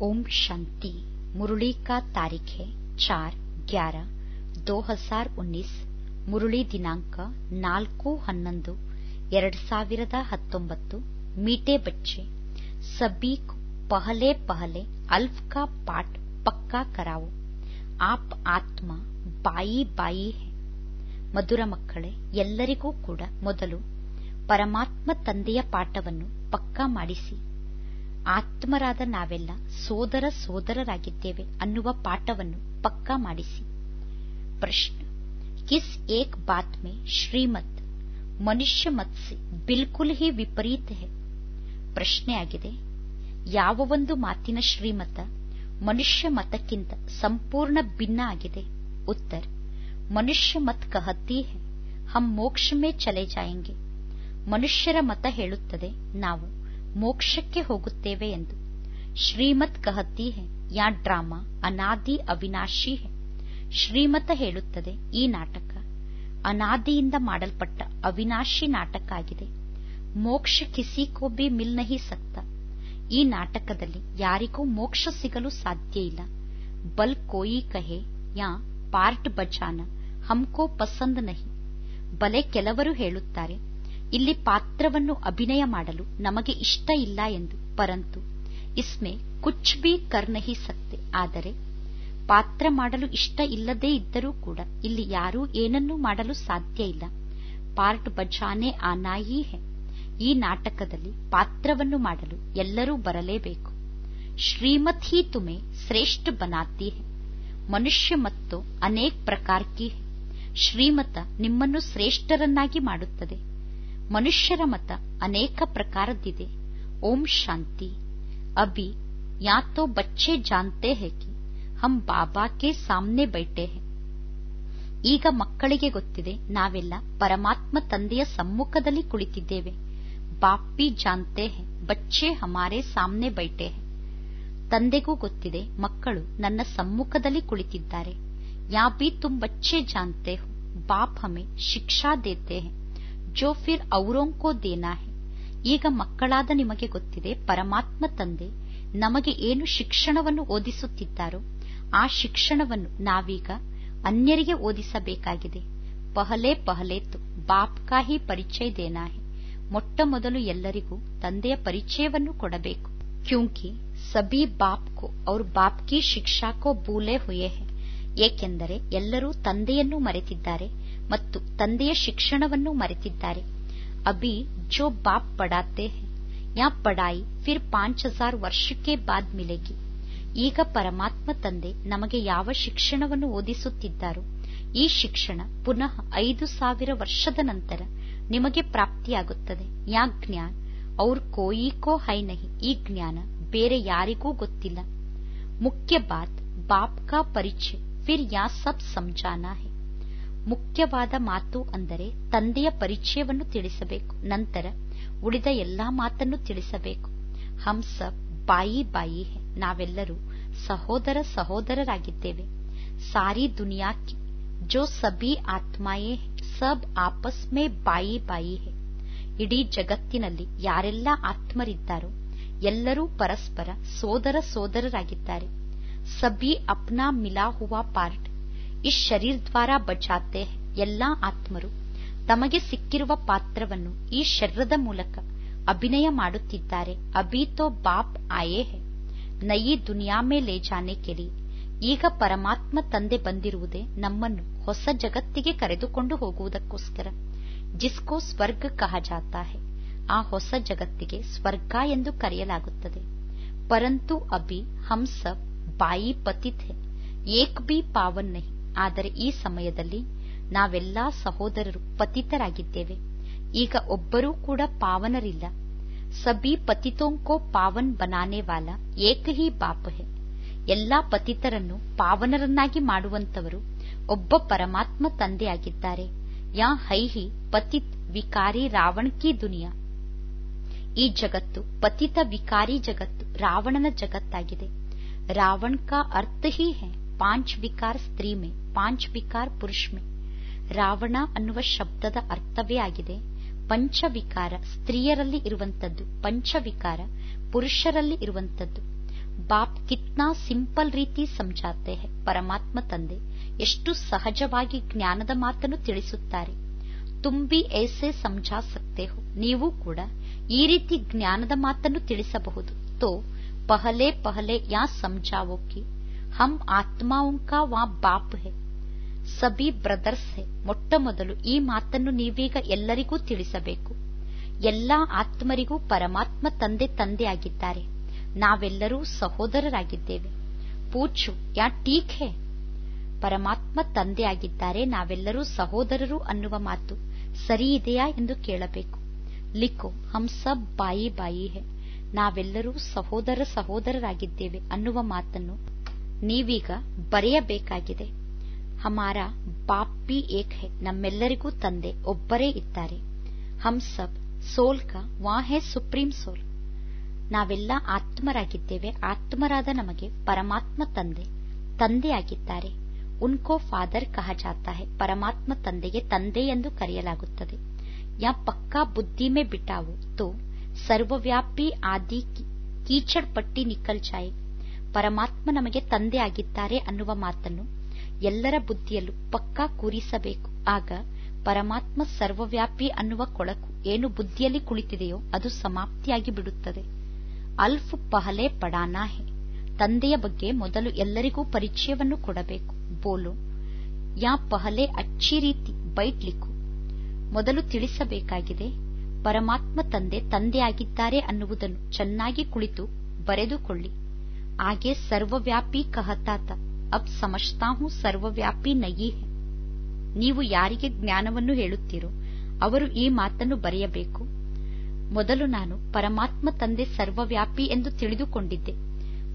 ओम शांति मुरली का तारीख है चार ग्यारह दो हजार उन्नीस ಮುರುಳಿ ದಿನಾಂಕ ನಾಲ್ಕು ಹನ್ನೊಂದು ಎರಡ್ ಸಾವಿರದ ಹತ್ತೊಂಬತ್ತು ಮೀಟೆ ಬಚ್ಚೆ ಸಬಿ को पहले पहले अल्फ का पाठ पक्का कराओ आप ಆತ್ಮ ಬಾಯಿ ಬಾಯಿ ಹೇ ಮಧುರ ಮಕ್ಕಳೇ ಎಲ್ಲರಿಗೂ ಕೂಡ ಮೊದಲು ಪರಮಾತ್ಮ ತಂದೆಯ ಪಾಠವನ್ನು ಪಕ್ಕಾ ಮಾಡಿಸಿ ಆತ್ಮರಾದ ನಾವೆಲ್ಲ ಸೋದರ ಸೋದರರಾಗಿದ್ದೇವೆ ಅನ್ನುವ ಪಾಠವನ್ನು ಪಕ್ಕಾ ಮಾಡಿಸಿ ಪ್ರಶ್ನೆ किस एक बात में श्रीमत ಮನುಷ್ಯ ಮತ್ ಸೆ ಬಿಲ್ಕುಲ್ ಹಿ ವಿಪರೀತ ಹೆ ಪ್ರಶ್ನೆಯಾಗಿದೆ ಯಾವ ಒಂದು ಮಾತಿನ ಶ್ರೀಮತ ಮನುಷ್ಯ ಮತಕ್ಕಿಂತ ಸಂಪೂರ್ಣ ಭಿನ್ನ ಆಗಿದೆ ಉತ್ತರ ಮನುಷ್ಯ ಮತ್ ಕಹತಿ ಹೆ ಹಮ್ ಮೋಕ್ಷ ಮೇ ಚಲೆ ಜಾಯೆಂಗೆ ಮನುಷ್ಯರ ಮತ ಹೇಳುತ್ತದೆ ನಾವು ಮೋಕ್ಷಕ್ಕೆ ಹೋಗುತ್ತೇವೆ ಎಂದು. ಶ್ರೀಮತ್ ಕಹತಿ ಹೆ, ಯಾ ಡ್ರಾಮಾ, ಅನಾದಿ ಅವಿನಾಶಿ ಹೆ. ಶ್ರೀಮತ ಹೇಳುತ್ತದೆ, ಈ ನಾಟಕ ಅನಾದಿಯಿಂದ ಮಾಡಲ್ಪಟ್ಟ ಅವಿನಾಶಿ ನಾಟಕ ಆಗಿದೆ. ಮೋಕ್ಷ ಕಿಸಿ ಕೋಬಿ ಮಿಲ್ ನಹಿ ಈ ನಾಟಕದಲ್ಲಿ ಯಾರಿಗೂ ಮೋಕ್ಷ ಸಿಗಲು ಸಾಧ್ಯ ಇಲ್ಲ. ಬಲ್ ಕೋಯಿ ಕಹೆ, ಯಾ ಪಾರ್ಟ್ ಬಜಾನ, ಹಮ್ಕೋ ಪಸಂದ್ ನಹಿ. ಬಲೆ ಕೆಲವರು ಹೇಳುತ್ತಾರೆ ಇಲ್ಲಿ ಪಾತ್ರವನ್ನು ಅಭಿನಯ ಮಾಡಲು ನಮಗೆ ಇಷ್ಟ ಇಲ್ಲ ಎಂದು. ಪರಂತು, ಇಸ್ಮೆ ಕುಚ್ ಬಿ ಕರ್ ನಹಿ ಸಕ್ತೆ ಆದರೆ, ಪಾತ್ರ ಮಾಡಲು ಇಷ್ಟ ಇಲ್ಲದೇ ಇದ್ದರೂ ಕೂಡ ಇಲ್ಲಿ ಯಾರೂ ಏನನ್ನೂ ಮಾಡಲು ಸಾಧ್ಯ ಇಲ್ಲ. ಪಾರ್ಟ್ ಬಜಾನೆ ಆನಾಯಿ ಹೆ. ಈ ನಾಟಕದಲ್ಲಿ ಪಾತ್ರವನ್ನು ಮಾಡಲು ಎಲ್ಲರೂ ಬರಲೇಬೇಕು. ಶ್ರೀಮತ್ ಹಿ ತುಮೆ ಶ್ರೇಷ್ಠ ಬನಾತಿ ಹೆ. ಮನುಷ್ಯ ಮತ್ತು ಅನೇಕ ಪ್ರಕಾರಕ್ಕೆ ಶ್ರೀಮತ ನಿಮ್ಮನ್ನು ಶ್ರೇಷ್ಠರನ್ನಾಗಿ ಮಾಡುತ್ತದೆ. ಮನುಷ್ಯರ ಮತ ಅನೇಕ ಪ್ರಕಾರದಿದೆ ಓಂ ಶಾಂತಿ. ಅಭಿ ಯಾ ತೋ ಬಚ್ಚೆ ಜಾನ್ತೆ ಹೇ ಕಿ ಹಮ್ ಬಾಬಾಕೆ ಸಾಮ್ನೆ ಬೈಟೆ ಹೇ. ಈಗ ಮಕ್ಕಳಿಗೆ ಗೊತ್ತಿದೆ, ನಾವೆಲ್ಲ ಪರಮಾತ್ಮ ತಂದೆಯ ಸಮ್ಮುಖದಲ್ಲಿ ಕುಳಿತಿದ್ದೇವೆ. ಬಾಪಿ ಜಾನ್ತೆ ಹೇ, ಬಚ್ಚೆ ಹಮಾರೆ ಸಾಮ್ನೆ ಬೈಟೆ ಹೇ. ತಂದೆಗೂ ಗೊತ್ತಿದೆ, ಮಕ್ಕಳು ನನ್ನ ಸಮ್ಮುಖದಲ್ಲಿ ಕುಳಿತಿದ್ದಾರೆ. ಯಾ ಬಿ ತುಮ್ ಬಚ್ಚೆ ಜಾನ್ತೆ ಹೋ, ಬಾಪ್ ಹಮೆ ಶಿಕ್ಷಾ ದೇತೆ ಹೇ. ಜೋ ಫಿರ್ ಔರೋಂಕೋ ದೇನಾ ಹೇ. ಈಗ ಮಕ್ಕಳಾದ ನಿಮಗೆ ಗೊತ್ತಿದೆ, ಪರಮಾತ್ಮ ತಂದೆ ನಮಗೆ ಏನು ಶಿಕ್ಷಣವನ್ನು ಓದಿಸುತ್ತಿದ್ದಾರೋ, ಆ ಶಿಕ್ಷಣವನ್ನು ನಾವೀಗ ಅನ್ಯರಿಗೆ ಓದಿಸಬೇಕಾಗಿದೆ. ಪಹಲೆ ಪಹಲೆ ತು ಬಾಪ್ ಕಾ ಹಿ ಪರಿಚಯ ದೇನಾ ಮೊಟ್ಟ ಮೊದಲು ಎಲ್ಲರಿಗೂ ತಂದೆಯ ಪರಿಚಯವನ್ನು ಕೊಡಬೇಕು. ಕ್ಯೂಂಕಿ ಸಬಿ ಬಾಪ್ ಕೋ ಅವ್ರ ಬಾಪ್ ಕಿ ಶಿಕ್ಷಾ ಕೋ ಬೂಲೆ ಹುಯೆ ಹೇ. ಏಕೆಂದರೆ ಎಲ್ಲರೂ ತಂದೆಯನ್ನು ಮರೆತಿದ್ದಾರೆ ಮತ್ತು ತಂದೆಯ ಶಿಕ್ಷಣವನ್ನು ಮರೆತಿದ್ದಾರೆ. ಅಭಿ, ಜೋ ಬಾಪ್ ಪಡಾತೆ ಯಾ ಪಡಾಯಿ, ಫಿರ್ ಪಾಂಚ್ ಹಜಾರ್ ವರ್ಷಕ್ಕೆ ಬಾದ್ ಮಿಲೆಗಿ. ಈಗ ಪರಮಾತ್ಮ ತಂದೆ ನಮಗೆ ಯಾವ ಶಿಕ್ಷಣವನ್ನು ಓದಿಸುತ್ತಿದ್ದಾರೋ, ಈ ಶಿಕ್ಷಣ ಪುನಃ ಐದು ಸಾವಿರ ವರ್ಷದ ನಂತರ ನಿಮಗೆ ಪ್ರಾಪ್ತಿಯಾಗುತ್ತದೆ. ಯಾ ಜ್ಞಾನ್? ಅವ್ರ ಕೋಯಿ ಕೋ ಹೈ ನಹಿ. ಈ ಜ್ಞಾನ ಬೇರೆ ಯಾರಿಗೂ ಗೊತ್ತಿಲ್ಲ. ಮುಖ್ಯ ಬಾತ್, ಬಾಪ್ ಕಾ ಪರಿಚಯ. ಫಿರ್ ಯಾ ಸಬ್ ಸಮಜಾನಾ ಹೇ. ಮುಖ್ಯವಾದ ಮಾತು ಅಂದರೆ ತಂದೆಯ ಪರಿಚಯವನ್ನು ತಿಳಿಸಬೇಕು. ನಂತರ ಉಳಿದ ಎಲ್ಲಾ ಮಾತನ್ನು ತಿಳಿಸಬೇಕು. ಹಮ್ ಸಬ್ ಬಾಯಿ ಬಾಯಿ ನಾವೆಲ್ಲರೂ ಸಹೋದರ ಸಹೋದರರಾಗಿದ್ದೇವೆ. ಸಾರಿ ದುನಿಯಾ ಜೋ ಸಬಿ ಆತ್ಮಾಯೇ ಸಬ್ ಆಪಸ್ ಮೇ ಬಾಯಿ ಬಾಯಿ ಹೇ. ಇಡೀ ಜಗತ್ತಿನಲ್ಲಿ ಯಾರೆಲ್ಲ ಆತ್ಮರಿದ್ದಾರೋ, ಎಲ್ಲರೂ ಪರಸ್ಪರ ಸೋದರ ಸೋದರರಾಗಿದ್ದಾರೆ. ಸಬಿ ಅಪ್ನಾ ಮಿಲಾ ಹುವಾ ಪಾರ್ಟ್. ಈ ಶರೀರ ದ್ವಾರ ಬಚಾತೆ ಎಲ್ಲಾ ಆತ್ಮರು. ತಮಗೆ ಸಿಕ್ಕಿರುವ ಪಾತ್ರವನ್ನು ಈ ಶರೀರದ ಮೂಲಕ ಅಭಿನಯ ಮಾಡುತ್ತಿದ್ದಾರೆ. ಅಭಿ ತೋ ಬಾಪ್ ಆಯೇ ಹೇ. ನಯಿ ದುನಿಯಾ ಮೇ ಲೇ ಜಾನೆ ಕೆಲಿ ಈಗ ಪರಮಾತ್ಮ ತಂದೆ ಬಂದಿರುವುದೇ ನಮ್ಮನ್ನು ಹೊಸ ಜಗತ್ತಿಗೆ ಕರೆದುಕೊಂಡು ಹೋಗುವುದಕ್ಕೋಸ್ಕರ. ಜಿಸ್ಕೋ ಸ್ವರ್ಗ ಕಹ ಜಾತಾ ಆ ಹೊಸ ಜಗತ್ತಿಗೆ ಸ್ವರ್ಗ ಎಂದು ಕರೆಯಲಾಗುತ್ತದೆ. ಪರಂತು ಅಭಿ ಹಂಸ ಬಾಯಿ ಪತಿತ್ ಹೇ. ಏಕ್ ಬಿ ಪಾವನ್ ನಹಿ. ಆದರೆ ಈ ಸಮಯದಲ್ಲಿ ನಾವೆಲ್ಲಾ ಸಹೋದರರು ಪತಿತರಾಗಿದ್ದೇವೆ. ಈಗ ಒಬ್ಬರೂ ಕೂಡ ಪಾವನರಿಲ್ಲ. ಸಬಿ ಪತಿತೋಂಕೋ ಪಾವನ್ ಬನಾನೆ ವಾಲ, ಏಕ ಹಿ ಬಾಪ್ ಹೇ. ಎಲ್ಲಾ ಪತಿತರನ್ನು ಪಾವನರನ್ನಾಗಿ ಮಾಡುವಂತವರು ಒಬ್ಬ ಪರಮಾತ್ಮ ತಂದೆಯಾಗಿದ್ದಾರೆ. ಯಾ ಹೈಹಿ ಪತಿತ್ ವಿಕಾರಿ ರಾವಣ ಕಿ ದುನಿಯಾ. ಈ ಜಗತ್ತು ಪತಿತ ವಿಕಾರಿ ಜಗತ್ತು, ರಾವಣನ ಜಗತ್ತಾಗಿದೆ. ರಾವಣ ಕಾ ಅರ್ಥ ಹಿ ಹೇ, ಪಾಂಚ್ ವಿಕಾರ ಸ್ತ್ರೀ ಮೇ. ಪಾಂಚ್ ವಿಕಾರ್ ಪುರುಷ್ಮೆ. ರಾವಣ ಅನ್ನುವ ಶಬ್ದದ ಅರ್ಥವೇ ಆಗಿದೆ. ಪಂಚವಿಕಾರ ಸ್ತ್ರೀಯರಲ್ಲಿ ಇರುವಂತದ್ದು ಪಂಚವಿಕಾರ ಪುರುಷರಲ್ಲಿ ಇರುವಂತದ್ದು ಬಾಪ್ ಕಿತ್ನಾ ಸಿಂಪಲ್ ರೀತಿ ಸಮಜಾತೆ ಪರಮಾತ್ಮ ತಂದೆ. ಎಷ್ಟು ಸಹಜವಾಗಿ ಜ್ಞಾನದ ಮಾತನ್ನು ತಿಳಿಸುತ್ತಾರೆ. ತುಂಬಿ ಏಸೆ ಸಮಜಾ ಸತ್ತೆ ಹೋ. ನೀವು ಕೂಡ ಈ ರೀತಿ ಜ್ಞಾನದ ಮಾತನ್ನು ತಿಳಿಸಬಹುದು. ತೋ, ಪಹಲೆ ಪಹಲೆ ಯಾ ಸಮಜಾವೋಕಿ ಹಮ್ ಆತ್ಮಾಂ ಕಾ ವಾ ಬಾಪ್ ಹೆ. ಸಬಿ ಬ್ರದರ್ಸ್ ಹೆ. ಮೊಟ್ಟಮೊದಲು ಈ ಮಾತನ್ನು ನೀವೀಗ ಎಲ್ಲರಿಗೂ ತಿಳಿಸಬೇಕು. ಎಲ್ಲಾ ಆತ್ಮರಿಗೂ ಪರಮಾತ್ಮ ತಂದೆ ತಂದೆ ಆಗಿದ್ದಾರೆ. ನಾವೆಲ್ಲರೂ ಸಹೋದರರಾಗಿದ್ದೇವೆ. ಪೂಚು ಯಾ ಟೀಕ್ ಹೇ? ಪರಮಾತ್ಮ ತಂದೆ ಆಗಿದ್ದಾರೆ, ನಾವೆಲ್ಲರೂ ಸಹೋದರರು ಅನ್ನುವ ಮಾತು ಸರಿ ಇದೆಯಾ ಎಂದು ಕೇಳಬೇಕು. ಲಿಖೋ, ಹಮ್ ಸಬ್ ಬಾಯಿ ಬಾಯಿ ಹೇ. ನಾವೆಲ್ಲರೂ ಸಹೋದರ ಸಹೋದರರಾಗಿದ್ದೇವೆ ಅನ್ನುವ ಮಾತನ್ನು ನೀವೀಗ ಬರೆಯಬೇಕಾಗಿದೆ. ಹಮಾರ ಬಾಪ್ ಬಿ ಏಕ್ ಹೇ, ನಮ್ಮೆಲ್ಲರಿಗೂ ತಂದೆ ಒಬ್ಬರೇ ಇದ್ದಾರೆ. ಹಮ್ ಸಬ್ ಸೋಲ್ ಕಾ, ವಾ ಹೇ ಸುಪ್ರೀಂ ಸೋಲ್. ನಾವೆಲ್ಲ ಆತ್ಮರಾಗಿದ್ದೇವೆ, ಆತ್ಮರಾದ ನಮಗೆ ಪರಮಾತ್ಮ ತಂದೆ, ತಂದೆಯಾಗಿದ್ದಾರೆ. ಉನ್ಕೋ ಫಾದರ್ ಕಹ ಹೇ, ಪರಮಾತ್ಮ ತಂದೆಗೆ ತಂದೆ ಎಂದು ಕರೆಯಲಾಗುತ್ತದೆ. ಯಾ ಪಕ್ಕಾ ಬುದ್ಧಿಮೆ ಬಿಟಾವು, ತೋ ಸರ್ವವ್ಯಾಪಿ ಆದಿ ಕೀಚಡ್ ಪಟ್ಟಿ ನಿಕಲ್ ಜಾಯೆ. ಪರಮಾತ್ಮ ನಮಗೆ ತಂದೆ ಆಗಿದ್ದಾರೆ ಅನ್ನುವ ಮಾತನ್ನು ಎಲ್ಲರ ಬುದ್ಧಿಯಲ್ಲೂ ಪಕ್ಕಾ ಕೂರಿಸಬೇಕು. ಆಗ ಪರಮಾತ್ಮ ಸರ್ವವ್ಯಾಪಿ ಅನ್ನುವ ಕೊಳಕು ಏನು ಬುದ್ಧಿಯಲ್ಲಿ ಕುಳಿತಿದೆಯೋ ಅದು ಸಮಾಪ್ತಿಯಾಗಿ ಬಿಡುತ್ತದೆ. ಅಲ್ಫ್ ಪಹಲೆ ಪಡಾನಾ ಹೆ ತಂದೆಯ ಬಗ್ಗೆ ಮೊದಲು ಎಲ್ಲರಿಗೂ ಪರಿಚಯವನ್ನು ಕೊಡಬೇಕು. ಬೋಲು, ಯಾ ಪಹಲೆ ಅಚ್ಚಿ ರೀತಿ ಬೈಟ್ಲಿಕ್ಕು ಮೊದಲು ತಿಳಿಸಬೇಕಾಗಿದೆ, ಪರಮಾತ್ಮ ತಂದೆ ತಂದೆಯಾಗಿದ್ದಾರೆ ಅನ್ನುವುದನ್ನು ಚೆನ್ನಾಗಿ ಕುಳಿತು ಬರೆದುಕೊಳ್ಳಿ. ಆಗೆ ಸರ್ವವ್ಯಾಪಿ ಕಹತಾತ ಅಬ್ समझता ಹೂ ಸರ್ವವ್ಯಾಪಿ ನಯಿ है। ನೀವು ಯಾರಿಗೆ ಜ್ಞಾನವನ್ನು ಹೇಳುತ್ತೀರೋ ಅವರು ಈ ಮಾತನ್ನು ಬರೆಯಬೇಕು ಮೊದಲು ನಾನು ಪರಮಾತ್ಮ ತಂದೆ ಸರ್ವವ್ಯಾಪಿ ಎಂದು ತಿಳಿದುಕೊಂಡಿದ್ದೆ.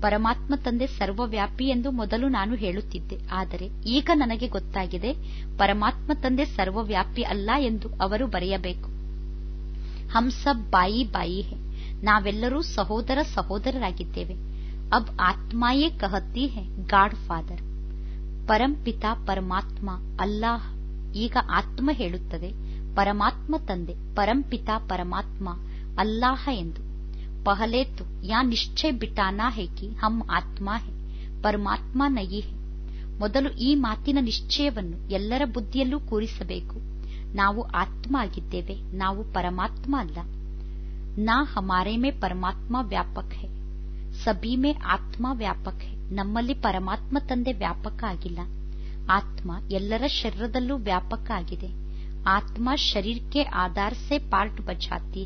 ಪರಮಾತ್ಮ ತಂದೆ ಸರ್ವವ್ಯಾಪಿ ಎಂದು ಮೊದಲು ನಾನು ಹೇಳುತ್ತಿದ್ದೆ. ಆದರೆ ಈಗ ನನಗೆ ಗೊತ್ತಾಗಿದೆ, ಪರಮಾತ್ಮ ತಂದೆ ಸರ್ವವ್ಯಾಪಿ ಅಲ್ಲ ಎಂದು ಅವರು ಬರೆಯಬೇಕು. ಹಂಸಬ್ ಸಬ್ ಬಾಯಿ ಬಾಯಿ ಹೇ. ನಾವೆಲ್ಲರೂ ಸಹೋದರ ಸಹೋದರರಾಗಿದ್ದೇವೆ. ಅಬ್ ये कहती है ಗಾಡ್ ಫಾದರ್ पिता परमात्मा, अल्लाह ಈಗ ಆತ್ಮ ಹೇಳುತ್ತದೆ ಪರಮಾತ್ಮ ತಂದೆ ಪರಂಪಿತಾ ಪರಮಾತ್ಮ ಅಲ್ಲಾಹ ಎಂದು ಪಹಲೇತು ಯಾ ನಿಶ್ಚಯ ಬಿಟಾನಾ ಹೇ ಕಿ ಹಮ್ ಆತ್ಮ ಹೇ ಪರಮಾತ್ಮ ನಯಿ ಹೇ ಮೊದಲು ಈ ಮಾತಿನ ನಿಶ್ಚಯವನ್ನು ಎಲ್ಲರ ಬುದ್ಧಿಯಲ್ಲೂ ಕೂರಿಸಬೇಕು. ನಾವು ಆತ್ಮ ಆಗಿದ್ದೇವೆ ನಾವು ಪರಮಾತ್ಮ ಅಲ್ಲ. ನಾ ಹಮಾರೆ ಮೇ ಪರಮಾತ್ಮ ವ್ಯಾಪಕ್ ಹೇ. ಸಬಿ ಮೇ ಆತ್ಮ ವ್ಯಾಪಕ ನಮ್ಮಲ್ಲಿ ಪರಮಾತ್ಮ ತಂದೆ ವ್ಯಾಪಕ ಆಗಿಲ್ಲ. ಆತ್ಮ ಎಲ್ಲರ ಶರೀರದಲ್ಲೂ ವ್ಯಾಪಕ ಆಗಿದೆ. ಆತ್ಮ ಶರೀರಕ್ಕೆ ಆಧಾರ ಸೆ ಪಾರ್ಟ್ ಬಚಾತಿ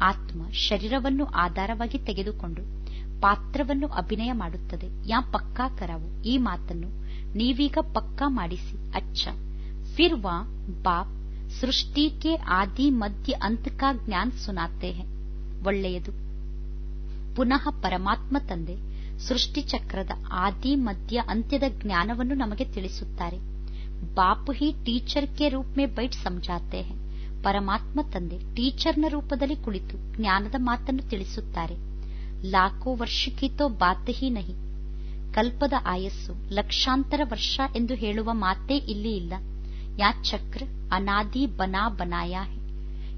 ಆತ್ಮ ಶರೀರವನ್ನು ಆಧಾರವಾಗಿ ತೆಗೆದುಕೊಂಡು ಪಾತ್ರವನ್ನು ಅಭಿನಯ ಮಾಡುತ್ತದೆ. ಯಾ ಪಕ್ಕಾ ಕರಾವು? ಈ ಮಾತನ್ನು ನೀವೀಗ ಪಕ್ಕಾ ಮಾಡಿಸಿ. ಅಚ್ಚ. ಫಿರ್ ವಾ ಬಾಪ್ ಸೃಷ್ಟಿ ಕೆ ಆದಿ ಮಧ್ಯ ಅಂತ ಕಾ ಜ್ಞಾನ್ ಸುನಾತೆ ಒಳ್ಳೆಯದು. ಪುನಃ ಪರಮಾತ್ಮ ತಂದೆ, ಸೃಷ್ಟಿ ಚಕ್ರದ ಆದಿ, ಮಧ್ಯ, ಅಂತ್ಯದ ಜ್ಞಾನವನ್ನು ನಮಗೆ ತಿಳಿಸುತ್ತಾರೆ. ಬಾಪು ಹಿ ಟೀಚರ್ ಕೆ ರೂಪ ಮೇ ಬೈಟ್ ಸಮಜಾತೆ ಹೈ. ಪರಮಾತ್ಮ ತಂದೆ ಟೀಚರ್ನ ರೂಪದಲ್ಲಿ ಕುಳಿತು ಜ್ಞಾನದ ಮಾತನ್ನು ತಿಳಿಸುತ್ತಾರೆ. ಲಾಖೋ ವರ್ಷಕ್ಕಿತೋ ಬಾತ್ ಹಿ ನಹಿ. ಕಲ್ಪದ ಆಯಸ್ಸು ಲಕ್ಷಾಂತರ ವರ್ಷ ಎಂದು ಹೇಳುವ ಮಾತೇ ಇಲ್ಲಿ ಇಲ್ಲ. ಯಾ ಚಕ್ರ ಅನಾದಿ ಬನಾ ಬನಾಯ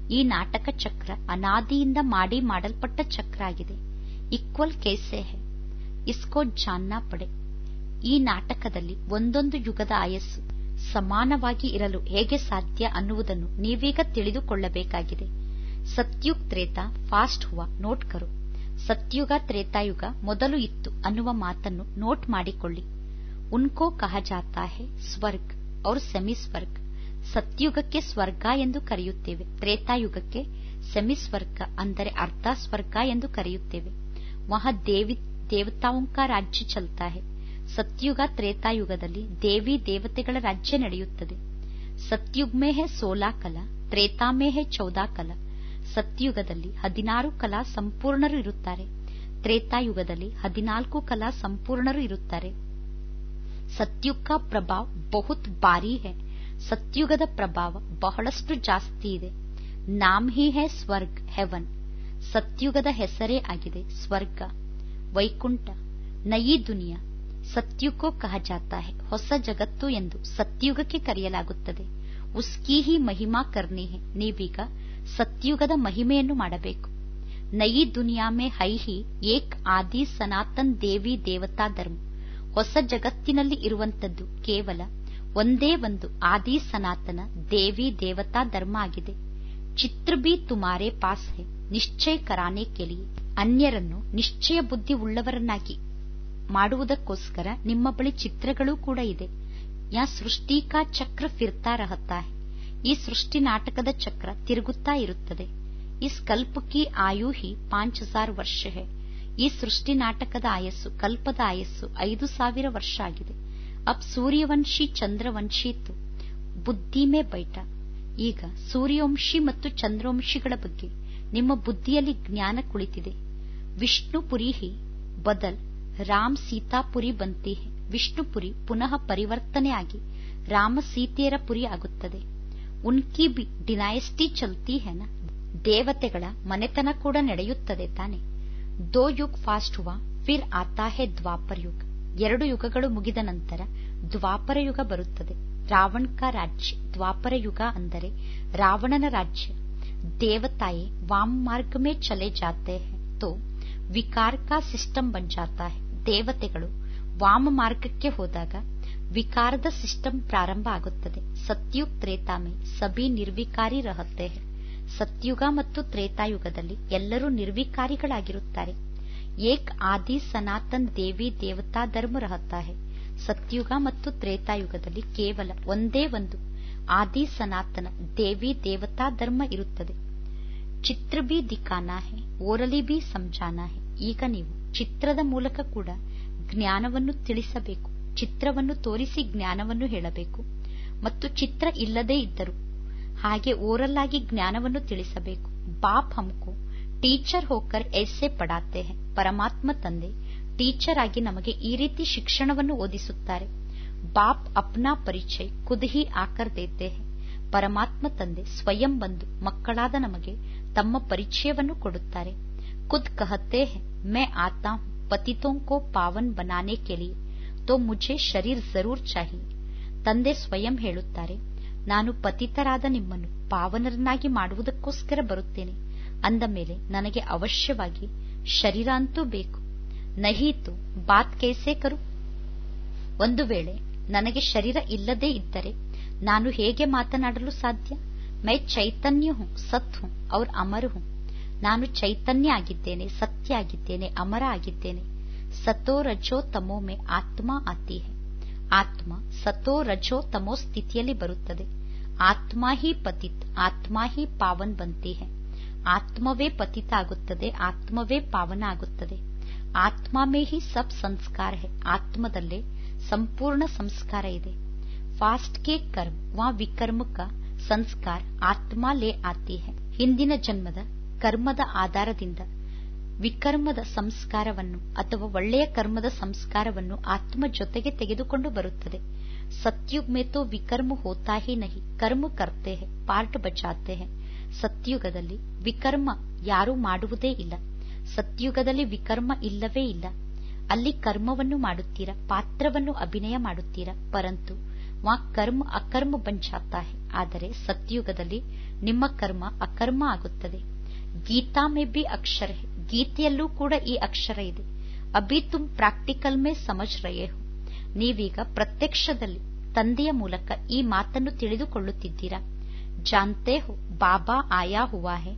ಈ ನಾಟಕ ಚಕ್ರ ಅನಾದಿಯಿಂದ ಮಾಡಿ ಮಾಡಲ್ಪಟ್ಟ ಚಕ್ರ ಆಗಿದೆ. ಈಕ್ವಲ್ ಕೇಸೆ ಹೇ ಇಸ್ಕೋ ಜಾನ್ನ ಪಡೆ ಈ ನಾಟಕದಲ್ಲಿ ಒಂದೊಂದು ಯುಗದ ಆಯಸ್ಸು ಸಮಾನವಾಗಿ ಇರಲು ಹೇಗೆ ಸಾಧ್ಯ ಅನ್ನುವುದನ್ನು ನೀವೀಗ ತಿಳಿದುಕೊಳ್ಳಬೇಕಾಗಿದೆ. ಸತ್ಯುಗ್ ತ್ರೇತ ಫಾಸ್ಟ್ ಹುವ ನೋಟ್ ಕರು. ಸತ್ಯುಗ ತ್ರೇತಾಯುಗ ಮೊದಲು ಇತ್ತು ಅನ್ನುವ ಮಾತನ್ನು ನೋಟ್ ಮಾಡಿಕೊಳ್ಳಿ. ಉನ್ಕೋ ಕಹ ಜಾತಾ ಹೇ, ಸ್ವರ್ಗ್. ಔರ್ ಸೆಮಿ ಸ್ವರ್ಗ್ ಸತ್ಯುಗಕ್ಕೆ ಸ್ವರ್ಗ ಎಂದು ಕರೆಯುತ್ತೇವೆ. ತ್ರೇತಾಯುಗಕ್ಕೆ ಸೆಮಿ ಸ್ವರ್ಗ ಅಂದರೆ ಅರ್ಧ ಸ್ವರ್ಗ ಎಂದು ಕರೆಯುತ್ತೇವೆ. ವಹ देवी देवताओं का ಹೇ ಸತ್ಯುಗ ತ್ರೇತಾಯುಗದಲ್ಲಿ ದೇವಿ ದೇವತೆಗಳ ರಾಜ್ಯ ನಡೆಯುತ್ತದೆ. है ಹೇ ಸೋಲಾ ಕಲಾ ತ್ರೇತಾ ಮೇ ಹೇ ಚೌದಾ ಕಲಾ. ಸತ್ಯುಗದಲ್ಲಿ ಹದಿನಾರು ಕಲಾ ಸಂಪೂರ್ಣರು ಇರುತ್ತಾರೆ. ತ್ರೇತಾಯುಗದಲ್ಲಿ ಹದಿನಾಲ್ಕು ಕಲಾ ಸಂಪೂರ್ಣರು ಇರುತ್ತಾರೆ. ಸತ್ಯುಗ ಪ್ರಭಾವ ಬಹುತ್ ಬಾರಿ ಹೇ. ಸತ್ಯುಗದ ಪ್ರಭಾವ ಬಹಳಷ್ಟು ಜಾಸ್ತಿ ಇದೆ. ನಾಮ್ ಹಿ ಹೇ ಸ್ವರ್ಗ್ ಹೆವನ್. ಸತ್ಯುಗದ ಹೆಸರೇ ಆಗಿದೆ ಸ್ವರ್ಗ, ವೈಕುಂಠ, ನಯಿ ದುನಿಯಾ. ಸತ್ಯುಕೋ ಕಹ ಜಾತಾ ಹೇ, ಹೊಸ ಜಗತ್ತು ಎಂದು ಸತ್ಯುಗಕ್ಕೆ ಕರೆಯಲಾಗುತ್ತದೆ. ಉಸ್ಕಿ ಹಿ ಮಹಿಮಾ ಕರ್ನಿ ಹೇ. ನೀವೀಗ ಸತ್ಯುಗದ ಮಹಿಮೆಯನ್ನು ಮಾಡಬೇಕು. ನಯಿ ದುನಿಯಾ ಮೇ ಹೈ ಹಿ ಏಕ್ ಆದಿ ಸನಾತನ್ ದೇವಿ ದೇವತಾ ಧರ್ಮ. ಹೊಸ ಜಗತ್ತಿನಲ್ಲಿ ಇರುವಂತದ್ದು ಕೇವಲ ಒಂದೇ ಒಂದು ಆದಿ ಸನಾತನ ದೇವಿ ದೇವತಾ ಧರ್ಮ ಆಗಿದೆ. ಚಿತ್ರ ಬಿ ತುಮಾರೆ ಪಾಸ್ ಹೈ. ನಿಶ್ಚಯ ಕರಾನೆ ಕೇಳಿ, ಅನ್ಯರನ್ನು ನಿಶ್ಚಯ ಬುದ್ಧಿ ಉಳ್ಳವರನ್ನಾಗಿ ಮಾಡುವುದಕ್ಕೋಸ್ಕರ ನಿಮ್ಮ ಬಳಿ ಚಿತ್ರಗಳೂ ಕೂಡ ಇದೆ. ಯಾ ಸೃಷ್ಟಿಕಾ ಚಕ್ರ ಫಿರ್ತಾ ರಹತಾ ಈ ಸೃಷ್ಟಿ ನಾಟಕದ ಚಕ್ರ ತಿರುಗುತ್ತಾ ಇರುತ್ತದೆ. ಈ ಸ್ಕಲ್ಪ ಕಿ ಆಯು ಹಿ ಪಾಂಚ್ ಹಜಾರ್ ವರ್ಷ ಹೈ. ಈ ಸೃಷ್ಟಿ ನಾಟಕದ ಆಯಸ್ಸು, ಕಲ್ಪದ ಆಯಸ್ಸು ಐದು ಸಾವಿರ ವರ್ಷ ಆಗಿದೆ. ಅಪ್ ಸೂರ್ಯವಂಶಿ ಚಂದ್ರವಂಶಿ ಇತ್ತು ಬುದ್ಧಿ ಮೇ ಬೈಟ. ಈಗ ಸೂರ್ಯವಂಶಿ ಮತ್ತು ಚಂದ್ರವಂಶಿಗಳ ಬಗ್ಗೆ ನಿಮ್ಮ ಬುದ್ಧಿಯಲ್ಲಿ ಜ್ಞಾನ ಕುಳಿತಿದೆ. ವಿಷ್ಣುಪುರಿ ಹಿ ಬದಲ್, ರಾಮ್ ಸೀತಾಪುರಿ ಬಂತಿ ವಿಷ್ಣುಪುರಿ ಪುನಃ ಪರಿವರ್ತನೆ ಆಗಿ, ರಾಮ ಸೀತೆಯರ ಪುರಿ ಆಗುತ್ತದೆ. ಉನ್ಕಿ ಬಿ ಡಿನೈಸ್ಟಿ ಚಲ್ತಿ ಹೆನ ದೇವತೆಗಳ ಮನೆತನ ಕೂಡ ನಡೆಯುತ್ತದೆ ತಾನೆ. ದೋ ಯುಗ್ ಫಾಸ್ಟ್ ಹುವಾ ಫಿರ್ ಆತಾ ಹೇ ದ್ವಾಪರ ಯುಗ್. ಎರಡು ಯುಗಗಳು ಮುಗಿದ ನಂತರ ದ್ವಾಪರ ಯುಗ ಬರುತ್ತದೆ. ರಾವಣ್ ಕಾ ರಾಜ್ಯ, ದ್ವಾಪರ ಯುಗ ಅಂದರೆ ರಾವಣನ ರಾಜ್ಯ. ದೇವತಾಯೇ ವಾಮ್ ಮಾರ್ಗ ಮೇ ಚಲೆ ಜಾತೆ ಹೈ ತೋ ವಿಕಾರ ಕಾ ಸಿಸ್ಟಮ್ ಬನ್ ಜಾತಾ ಹೈ ದೇವತೆಗಳು ವಾಮ ಮಾರ್ಗಕ್ಕೆ ಹೋದಾಗ ವಿಕಾರದ ಸಿಸ್ಟಮ್ ಪ್ರಾರಂಭ ಆಗುತ್ತದೆ ಸತ್ಯುಗ್ ತ್ರೇತಾಮೆ ಸಭಿ ನಿರ್ವಿಕಾರಿ ರಹತೆ ಸತ್ಯುಗ ಮತ್ತು ತ್ರೇತಾಯುಗದಲ್ಲಿ ಎಲ್ಲರೂ ನಿರ್ವಿಕಾರಿಗಳಾಗಿರುತ್ತಾರೆ ಏಕ್ ಆದಿ ಸನಾತನ್ ದೇವಿ ದೇವತಾ ಧರ್ಮ ರಹತಾ ಹೈ ಸತ್ಯುಗ ಮತ್ತು ತ್ರೇತಾಯುಗದಲ್ಲಿ ಕೇವಲ ಒಂದೇ ಒಂದು ಆದಿ ಸನಾತನ ದೇವಿ ದೇವತಾ ಧರ್ಮ ಇರುತ್ತದೆ ಚಿತ್ರ ಬಿ ದಿಖಾನಾ ಹೇ ಓರಲಿ ಬಿ ಸಮಜಾನಾ ಹೇ ಈಗ ನೀವು ಚಿತ್ರದ ಮೂಲಕ ಕೂಡ ಜ್ಞಾನವನ್ನು ತಿಳಿಸಬೇಕು ಚಿತ್ರವನ್ನು ತೋರಿಸಿ ಜ್ಞಾನವನ್ನು ಹೇಳಬೇಕು ಮತ್ತು ಚಿತ್ರ ಇಲ್ಲದೇ ಇದ್ದರು ಹಾಗೆ ಓರಲ್ ಜ್ಞಾನವನ್ನು ತಿಳಿಸಬೇಕು ಬಾಪ್ ಹಮ್ಕೋ ಟೀಚರ್ ಹೋಕರ್ ಎಸ್ಸೆ ಪಡಾತೆ ಹೇ ಪರಮಾತ್ಮ ತಂದೆ ಟೀಚರ್ ಆಗಿ ನಮಗೆ ಈ ರೀತಿ ಶಿಕ್ಷಣವನ್ನು ಓದಿಸುತ್ತಾರೆ ಬಾಪ್ ಅಪ್ನಾ ಪರಿಚಯ ಖುದ್ ಹಿ ಆಕರ್ ದೇತೆ ಪರಮಾತ್ಮ ತಂದೆ ಸ್ವಯಂ ಬಂದು ಮಕ್ಕಳಾದ ನಮಗೆ ತಮ್ಮ ಪರಿಚಯವನ್ನು ಕೊಡುತ್ತಾರೆ ಖುದ್ ಕಹತೆ ಹೈ ಮೈ ಆತಾ ಪತಿತೋಂ ಕೋ ಪಾವನ್ ಬನಾನೆ ಕೆ ಲಿಯೆ ತೋ ಮುಜೆ ಶರೀರ್ ಜರೂರ್ ಚಾಹಿಯೆ ತಂದೆ ಸ್ವಯಂ ಹೇಳುತ್ತಾರೆ ನಾನು ಪತಿತರಾದ ನಿಮ್ಮನ್ನು ಪಾವನರನ್ನಾಗಿ ಮಾಡುವುದಕ್ಕೋಸ್ಕರ ಬರುತ್ತೇನೆ ಅಂದ ಮೇಲೆ ನನಗೆ ಅವಶ್ಯವಾಗಿ ಶರೀರ ಅಂತೂ ಬೇಕು ನಹೀತು ಬಾತ್ ಕೇಸೇಕರು ಒಂದು ವೇಳೆ ನನಗೆ ಶರೀರ ಇಲ್ಲದೇ ಇದ್ದರೆ ನಾನು ಹೇಗೆ ಮಾತನಾಡಲು ಸಾಧ್ಯ? ಮೈ ಚೈತನ್ಯ ಹೂ, ಸತ್ ಹೂ, ಅವ್ರ ಅಮರ್ ಹೂ. ನಾನು ಚೈತನ್ಯ ಆಗಿದ್ದೇನೆ, ಸತ್ಯ ಆಗಿದ್ದೇನೆ, ಅಮರ ಆಗಿದ್ದೇನೆ. ಸತೋ ರಜೋ ತಮೋ ಮೇ ಆತ್ಮ ಆತಿ ಹೇ. ಆತ್ಮ ಸತೋ ರಜೋ ತಮೋ ಸ್ಥಿತಿಯಲ್ಲಿ ಬರುತ್ತದೆ. ಆತ್ಮ ಹಿ ಪತಿತ್, ಆತ್ಮ ಹಿ ಪಾವನ್ ಬಂತಿ ಹೇ. ಆತ್ಮವೇ ಪತಿತ ಆಗುತ್ತದೆ, ಆತ್ಮವೇ ಪಾವನ ಆಗುತ್ತದೆ. ಆತ್ಮ ಮೇ ಹಿ ಸಬ್ ಸಂಸ್ಕಾರ ಹೇ. ಆತ್ಮದಲ್ಲೇ ಸಂಪೂರ್ಣ ಸಂಸ್ಕಾರ ಇದೆ. ಫಾಸ್ಟ್ ಕೆ ಕರ್ಮ, ವಾ ವಿಕರ್ಮ ಸಂಸ್ಕಾರ, ಆತ್ಮ ಲೇ ಆತಿ ಹಿಂದಿನ ಜನ್ಮದ ಕರ್ಮದ ಆಧಾರದಿಂದ ವಿಕರ್ಮದ ಸಂಸ್ಕಾರವನ್ನು ಅಥವಾ ಒಳ್ಳೆಯ ಕರ್ಮದ ಸಂಸ್ಕಾರವನ್ನು ಆತ್ಮ ಜೊತೆಗೆ ತೆಗೆದುಕೊಂಡು ಬರುತ್ತದೆ. ಸತ್ಯುಗ್ ಮೇ ತೋ ವಿಕರ್ಮ ಹೋತಾ ಹಿ ನಹಿ, ಕರ್ಮ ಕರ್ತೆ ಪಾರ್ಟ್ ಬಚಾತೆ ಸತ್ಯುಗದಲ್ಲಿ ವಿಕರ್ಮ ಯಾರೂ ಮಾಡುವುದೇ ಇಲ್ಲ. ಸತ್ಯುಗದಲ್ಲಿ ವಿಕರ್ಮ ಇಲ್ಲವೇ ಇಲ್ಲ. ಅಲ್ಲಿ ಕರ್ಮವನ್ನು ಮಾಡುತ್ತೀರಾ, ಪಾತ್ರವನ್ನು ಅಭಿನಯ ಮಾಡುತ್ತೀರಾ, ಪರಂತು ವಾ ಕರ್ಮ ಅಕರ್ಮ ಬಂಚಾತಾ ಆದರೆ ಸತ್ಯುಗದಲ್ಲಿ ನಿಮ್ಮ ಕರ್ಮ ಅಕರ್ಮ ಆಗುತ್ತದೆ. ಗೀತಾ ಮೇ ಬಿ ಅಕ್ಷರ ಗೀತೆಯಲ್ಲೂ ಕೂಡ ಈ ಅಕ್ಷರ ಇದೆ. ಅಭಿ ತುಮ್ ಪ್ರಾಕ್ಟಿಕಲ್ ಮೇ ಸಮಜ್ ರಯೇ ಹೋ ನೀವೀಗ ಪ್ರತ್ಯಕ್ಷದಲ್ಲಿ ತಂದೆಯ ಮೂಲಕ ಈ ಮಾತನ್ನು ತಿಳಿದುಕೊಳ್ಳುತ್ತಿದ್ದೀರಾ? ಜಾನ್ತೆ ಹೋ ಬಾಬಾ ಆಯಾ ಹುವಾ ಹೈ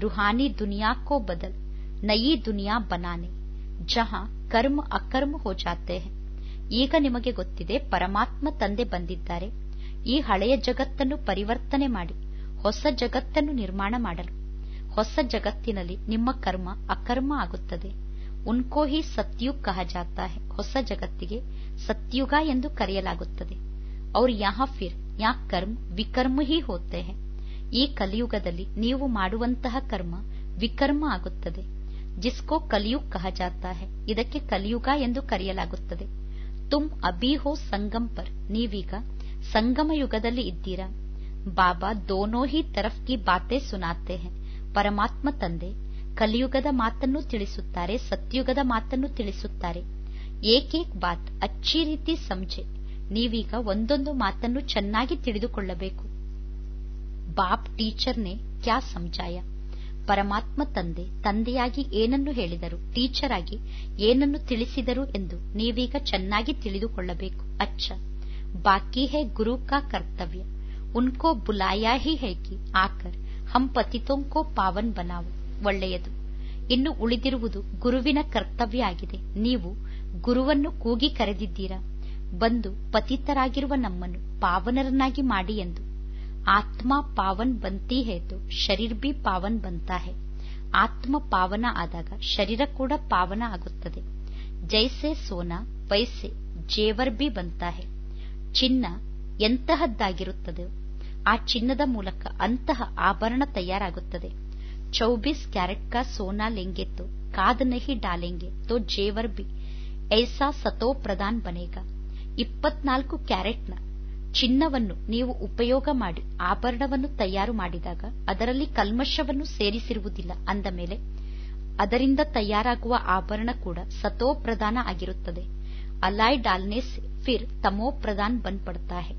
ರುಹಾನಿ ದುನಿಯಾ ಕೋ ಬದಲ್. ನಯಿ ದುನಿಯಾ ಬನಾನೆ. ಜಹಾ ಕರ್ಮ ಅಕರ್ಮ ಹೋ. ಜಾತೆ ಈಗ ನಿಮಗೆ ಗೊತ್ತಿದೆ, ಪರಮಾತ್ಮ ತಂದೆ ಬಂದಿದ್ದಾರೆ. ಈ ಹಳೆಯ ಜಗತ್ತನ್ನು ಪರಿವರ್ತನೆ ಮಾಡಿ, ಹೊಸ ಜಗತ್ತನ್ನು ನಿರ್ಮಾಣ ಮಾಡಲು. ಹೊಸ ಜಗತ್ತಿನಲ್ಲಿ ನಿಮ್ಮ ಕರ್ಮ ಅಕರ್ಮ ಆಗುತ್ತದೆ. ಉನ್ಕೋ ಹಿ ಸತ್ಯುಗ್ ಕಹ ಜಾತಾ ಹೊಸ ಜಗತ್ತಿಗೆ ಸತ್ಯುಗ ಎಂದು ಕರೆಯಲಾಗುತ್ತದೆ. ಅವ್ರ ಯಹಾ ಫಿರ್ ಯಾ ಕರ್ಮ, ವಿಕರ್ಮ ಹಿ ಹೋತೆ ಈ ಕಲಿಯುಗದಲ್ಲಿ ನೀವು ಮಾಡುವಂತಹ ಕರ್ಮ ವಿಕರ್ಮ ಆಗುತ್ತದೆ. ಜಿಸ್ಕೋ ಕಲಿಯುಗ್ ಹೈ ಇದಕ್ಕೆ ಕಲಿಯುಗ ಎಂದು ಕರೆಯಲಾಗುತ್ತದೆ ತುಮ್ ಅಭಿ ಹೋ ಸಂಗಮ್ ಪರ್ ನೀವೀಗ ಸಂಗಮ ಯುಗದಲ್ಲಿ ಇದ್ದೀರಾ ಬಾಬಾ ದೋನೋ ಹಿ ತರಫ್ ಕಿ ಬಾತೆ ಸುನಾತೆ ಹೈ ಪರಮಾತ್ಮ ತಂದೆ ಕಲಿಯುಗದ ಮಾತನ್ನು ತಿಳಿಸುತ್ತಾರೆ ಸತ್ಯುಗದ ಮಾತನ್ನು ತಿಳಿಸುತ್ತಾರೆ ಏಕೇಕ್ ಬಾತ್ ಅಚ್ಚಿ ರೀತಿ ಸಂಜೆ ನೀವೀಗ ಒಂದೊಂದು ಮಾತನ್ನು ಚೆನ್ನಾಗಿ ತಿಳಿದುಕೊಳ್ಳಬೇಕು ಬಾಪ್ ಟೀಚರ್ ನೆ ಕ್ಯಾ ಸಮಜಾಯ ಪರಮಾತ್ಮ ತಂದೆ, ತಂದೆಯಾಗಿ ಏನನ್ನು ಹೇಳಿದರು? ಟೀಚರ್ ಆಗಿ ಏನನ್ನು ತಿಳಿಸಿದರು ಎಂದು ನೀವೀಗ ಚೆನ್ನಾಗಿ ತಿಳಿದುಕೊಳ್ಳಬೇಕು. ಅಚ್ಚ. ಬಾಕಿ ಹೇ ಗುರು ಕಾ ಕರ್ತವ್ಯ. ಉನ್ಕೋ ಬುಲಾಯಾ ಹಿ ಹೇಗಿ ಆಕರ್. ಹಂ ಪತಿತೋಂಕೋ ಪಾವನ್ ಬನಾವು. ಒಳ್ಳೆಯದು. ಇನ್ನು ಉಳಿದಿರುವುದು ಗುರುವಿನ ಕರ್ತವ್ಯ ಆಗಿದೆ. ನೀವು ಗುರುವನ್ನು ಕೂಗಿ ಕರೆದಿದ್ದೀರಾ? ಬಂದು ಪತಿತರಾಗಿರುವ ನಮ್ಮನ್ನು ಪಾವನರನ್ನಾಗಿ ಮಾಡಿ ಎಂದು ಆತ್ಮ ಪಾವನ್ ಬಂತಿ ಹೇತು, ಶರೀರ್ ಬಿ ಪಾವನ್ ಬಂತಾ ಹೇ. ಆತ್ಮ ಪಾವನ ಆದಾಗ ಶರೀರ ಕೂಡ ಪಾವನ ಆಗುತ್ತದೆ. ಜೈಸೆ ಸೋನಾ, ವೈಸೆ ಜೇವರ್ ಬಿ ಬಂತಾ ಹೇ. ಚಿನ್ನ ಎಂತಹದ್ದಾಗಿರುತ್ತದೆ? ಆ ಚಿನ್ನದ ಮೂಲಕ ಅಂತಹ ಆಭರಣ ತಯಾರಾಗುತ್ತದೆ. ಚೌಬೀಸ್ ಕ್ಯಾರೆಟ್ ಕಾ ಸೋನಾ ಲೆಂಗೆ ತೋ, ಕಾದ್ ನಹಿ ಡಾಲೆಂಗೆ ತೋ ಜೇವರ್ ಬಿ ಐಸಾ ಸತೋ ಪ್ರಧಾನ್ ಬನೇಗ. ಇಪ್ಪತ್ನಾಲ್ಕು ಕ್ಯಾರೆಟ್ನ ಚಿನ್ನವನ್ನು ನೀವು ಉಪಯೋಗ ಮಾಡಿ ಆಭರಣವನ್ನು ತಯಾರು ಮಾಡಿದಾಗ ಅದರಲ್ಲಿ ಕಲ್ಮಶವನ್ನು ಸೇರಿಸಿರುವುದಿಲ್ಲ ಅಂದ ಮೇಲೆ, ಅದರಿಂದ ತಯಾರಾಗುವ ಆಭರಣ ಕೂಡ ಸತೋಪ್ರಧಾನ ಆಗಿರುತ್ತದೆ. ಅಲಾಯ್ ಡಾಲ್ನೆಸ್ ಫಿರ್ ತಮೋ ಪ್ರಧಾನ್ ಬನ್ ಪಡ್ತಾ ಹೇ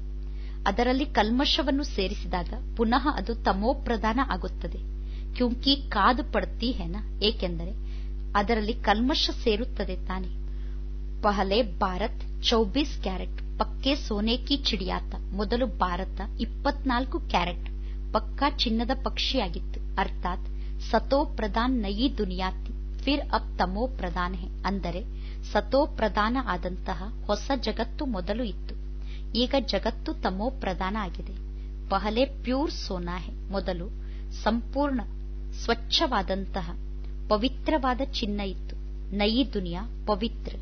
ಅದರಲ್ಲಿ ಕಲ್ಮಶವನ್ನು ಸೇರಿಸಿದಾಗ ಪುನಃ ಅದು ತಮೋಪ್ರಧಾನ ಆಗುತ್ತದೆ. ಕ್ಯೂಂಕಿ ಕಾದು ಪಡ್ತಿ ಹೆನ ಏಕೆಂದರೆ ಅದರಲ್ಲಿ ಕಲ್ಮಶ ಸೇರುತ್ತದೆ ತಾನೆ. ಪಹಲೆ ಭಾರತ್, ಚೌಬೀಸ್ ಕ್ಯಾರೆಟ್. ಪಕ್ಕೆ ಸೋನೆ ಕಿ ಚಿಡಿಯಾತ. ಮೊದಲು ಭಾರತ, ಇಪ್ಪತ್ನಾಲ್ಕು ಕ್ಯಾರೆಟ್. ಪಕ್ಕಾ ಚಿನ್ನದ ಪಕ್ಷಿಯಾಗಿತ್ತು. ಅರ್ಥಾತ್, ಸತೋ ಪ್ರಧಾನ್ ನಯಿ ದುನಿಯಾತಿ. ಫಿರ್ ಅಬ್ ತಮೋ ಪ್ರಧಾನ್ ಹೆ. ಅಂದರೆ, ಸತೋ ಪ್ರಧಾನ ಆದಂತಹ ಹೊಸ ಜಗತ್ತು ಮೊದಲು ಇತ್ತು. ಈಗ ಜಗತ್ತು ತಮೋ ಪ್ರಧಾನ ಆಗಿದೆ. ಪಹಲೆ ಪ್ಯೂರ್ ಸೋನಾ ಹೆ. ಮೊದಲು ಸಂಪೂರ್ಣ, ಸ್ವಚ್ಛವಾದಂತಹ, ಪವಿತ್ರವಾದ ಚಿನ್ನ ಇತ್ತು. ನಯಿ ದುನಿಯಾ ಪವಿತ್ರ.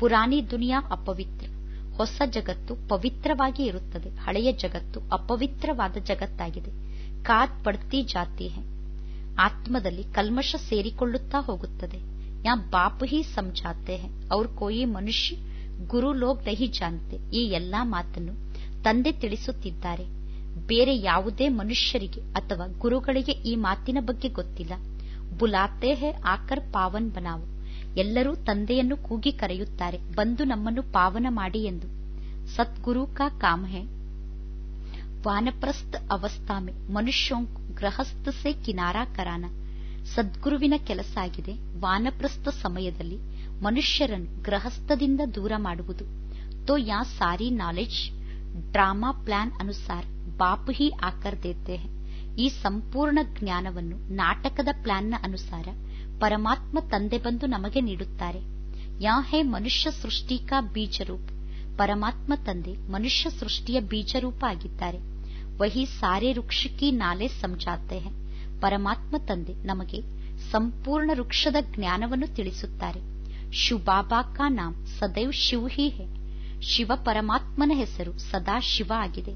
ಪುರಾಣಿ ದುನಿಯಾ ಅಪವಿತ್ರ. ಹೊಸ ಜಗತ್ತು ಪವಿತ್ರವಾಗಿ ಇರುತ್ತದೆ. ಹಳೆಯ ಜಗತ್ತು ಅಪವಿತ್ರವಾದ ಜಗತ್ತಾಗಿದೆ. ಕಾತ್ ಪಡ್ತಿ ಜಾತಿ ಹೆ. ಆತ್ಮದಲ್ಲಿ ಕಲ್ಮಶ ಸೇರಿಕೊಳ್ಳುತ್ತಾ ಹೋಗುತ್ತದೆ. ಯಾ ಬಾಪು ಹಿ ಸಮಜಾತೆ ಹೆ. ಅವ್ರ ಕೋಯಿ ಮನುಷ್ಯ ಗುರು ಲೋಕ್ ನಹಿ ಜಾನ್ತೆ. ಈ ಎಲ್ಲಾ ಮಾತನ್ನು ತಂದೆ ತಿಳಿಸುತ್ತಿದ್ದಾರೆ. ಬೇರೆ ಯಾವುದೇ ಮನುಷ್ಯರಿಗೆ ಅಥವಾ ಗುರುಗಳಿಗೆ ಈ ಮಾತಿನ ಬಗ್ಗೆ ಗೊತ್ತಿಲ್ಲ. ಬುಲಾತೆ ಹೇ, ಆಕರ್ ಪಾವನ್ ಬನಾವು. ಎಲ್ಲರೂ ತಂದೆಯನ್ನು ಕೂಗಿ ಕರೆಯುತ್ತಾರೆ, ಬಂದು ನಮ್ಮನ್ನು ಪಾವನ ಮಾಡಿ ಎಂದು. ಸದ್ಗುರು ಹೇ ವಾನಪ್ರಸ್ಥ ಅವಸ್ಥಾ ಮೇ ಮನುಷ್ಯೋಂ ಗೃಹಸ್ಥ ಸೆ ಕಿನಾರಾ ಕರಾನ. ಸದ್ಗುರುವಿನ ಕೆಲಸ ಆಗಿದೆ, ವಾನಪ್ರಸ್ಥ ಸಮಯದಲ್ಲಿ ಮನುಷ್ಯರನ್ನು ಗೃಹಸ್ಥದಿಂದ ದೂರ ಮಾಡುವುದು. ತೋ ಯಾ ಸಾರಿ ನಾಲೆಜ್, ಡ್ರಾಮಾ ಪ್ಲಾನ್ ಅನುಸಾರ ಬಾಪ್ ಹಿ ಆಕರ್ ದೇತೆ ಈ ಸಂಪೂರ್ಣ ಜ್ಞಾನವನ್ನು ನಾಟಕದ ಪ್ಲಾನ್ನ ಅನುಸಾರ ಪರಮಾತ್ಮ ತಂದೆ ಬಂದು ನಮಗೆ ನೀಡುತ್ತಾರೆ. ಯಾಹೆ ಮನುಷ್ಯ ಸೃಷ್ಟಿ ಸೃಷ್ಟಿಕಾ ಬೀಜರೂಪ್. ಪರಮಾತ್ಮ ತಂದೆ ಮನುಷ್ಯ ಸೃಷ್ಟಿಯ ಬೀಜರೂಪ ಆಗಿದ್ದಾರೆ. ವಹಿ ಸಾರೆ ವೃಕ್ಷಕಿ ನಾಲೆ ಸಂಜಾತೆ ಹೈ. ಪರಮಾತ್ಮ ತಂದೆ ನಮಗೆ ಸಂಪೂರ್ಣ ವೃಕ್ಷದ ಜ್ಞಾನವನ್ನು ತಿಳಿಸುತ್ತಾರೆ. ಶಿವಬಾಬಾ ಕಾ ನಾಮ್ ಸದೈವ್ ಶಿವ ಹಿ ಹೇ. ಶಿವ ಪರಮಾತ್ಮನ ಹೆಸರು ಸದಾ ಶಿವ ಆಗಿದೆ.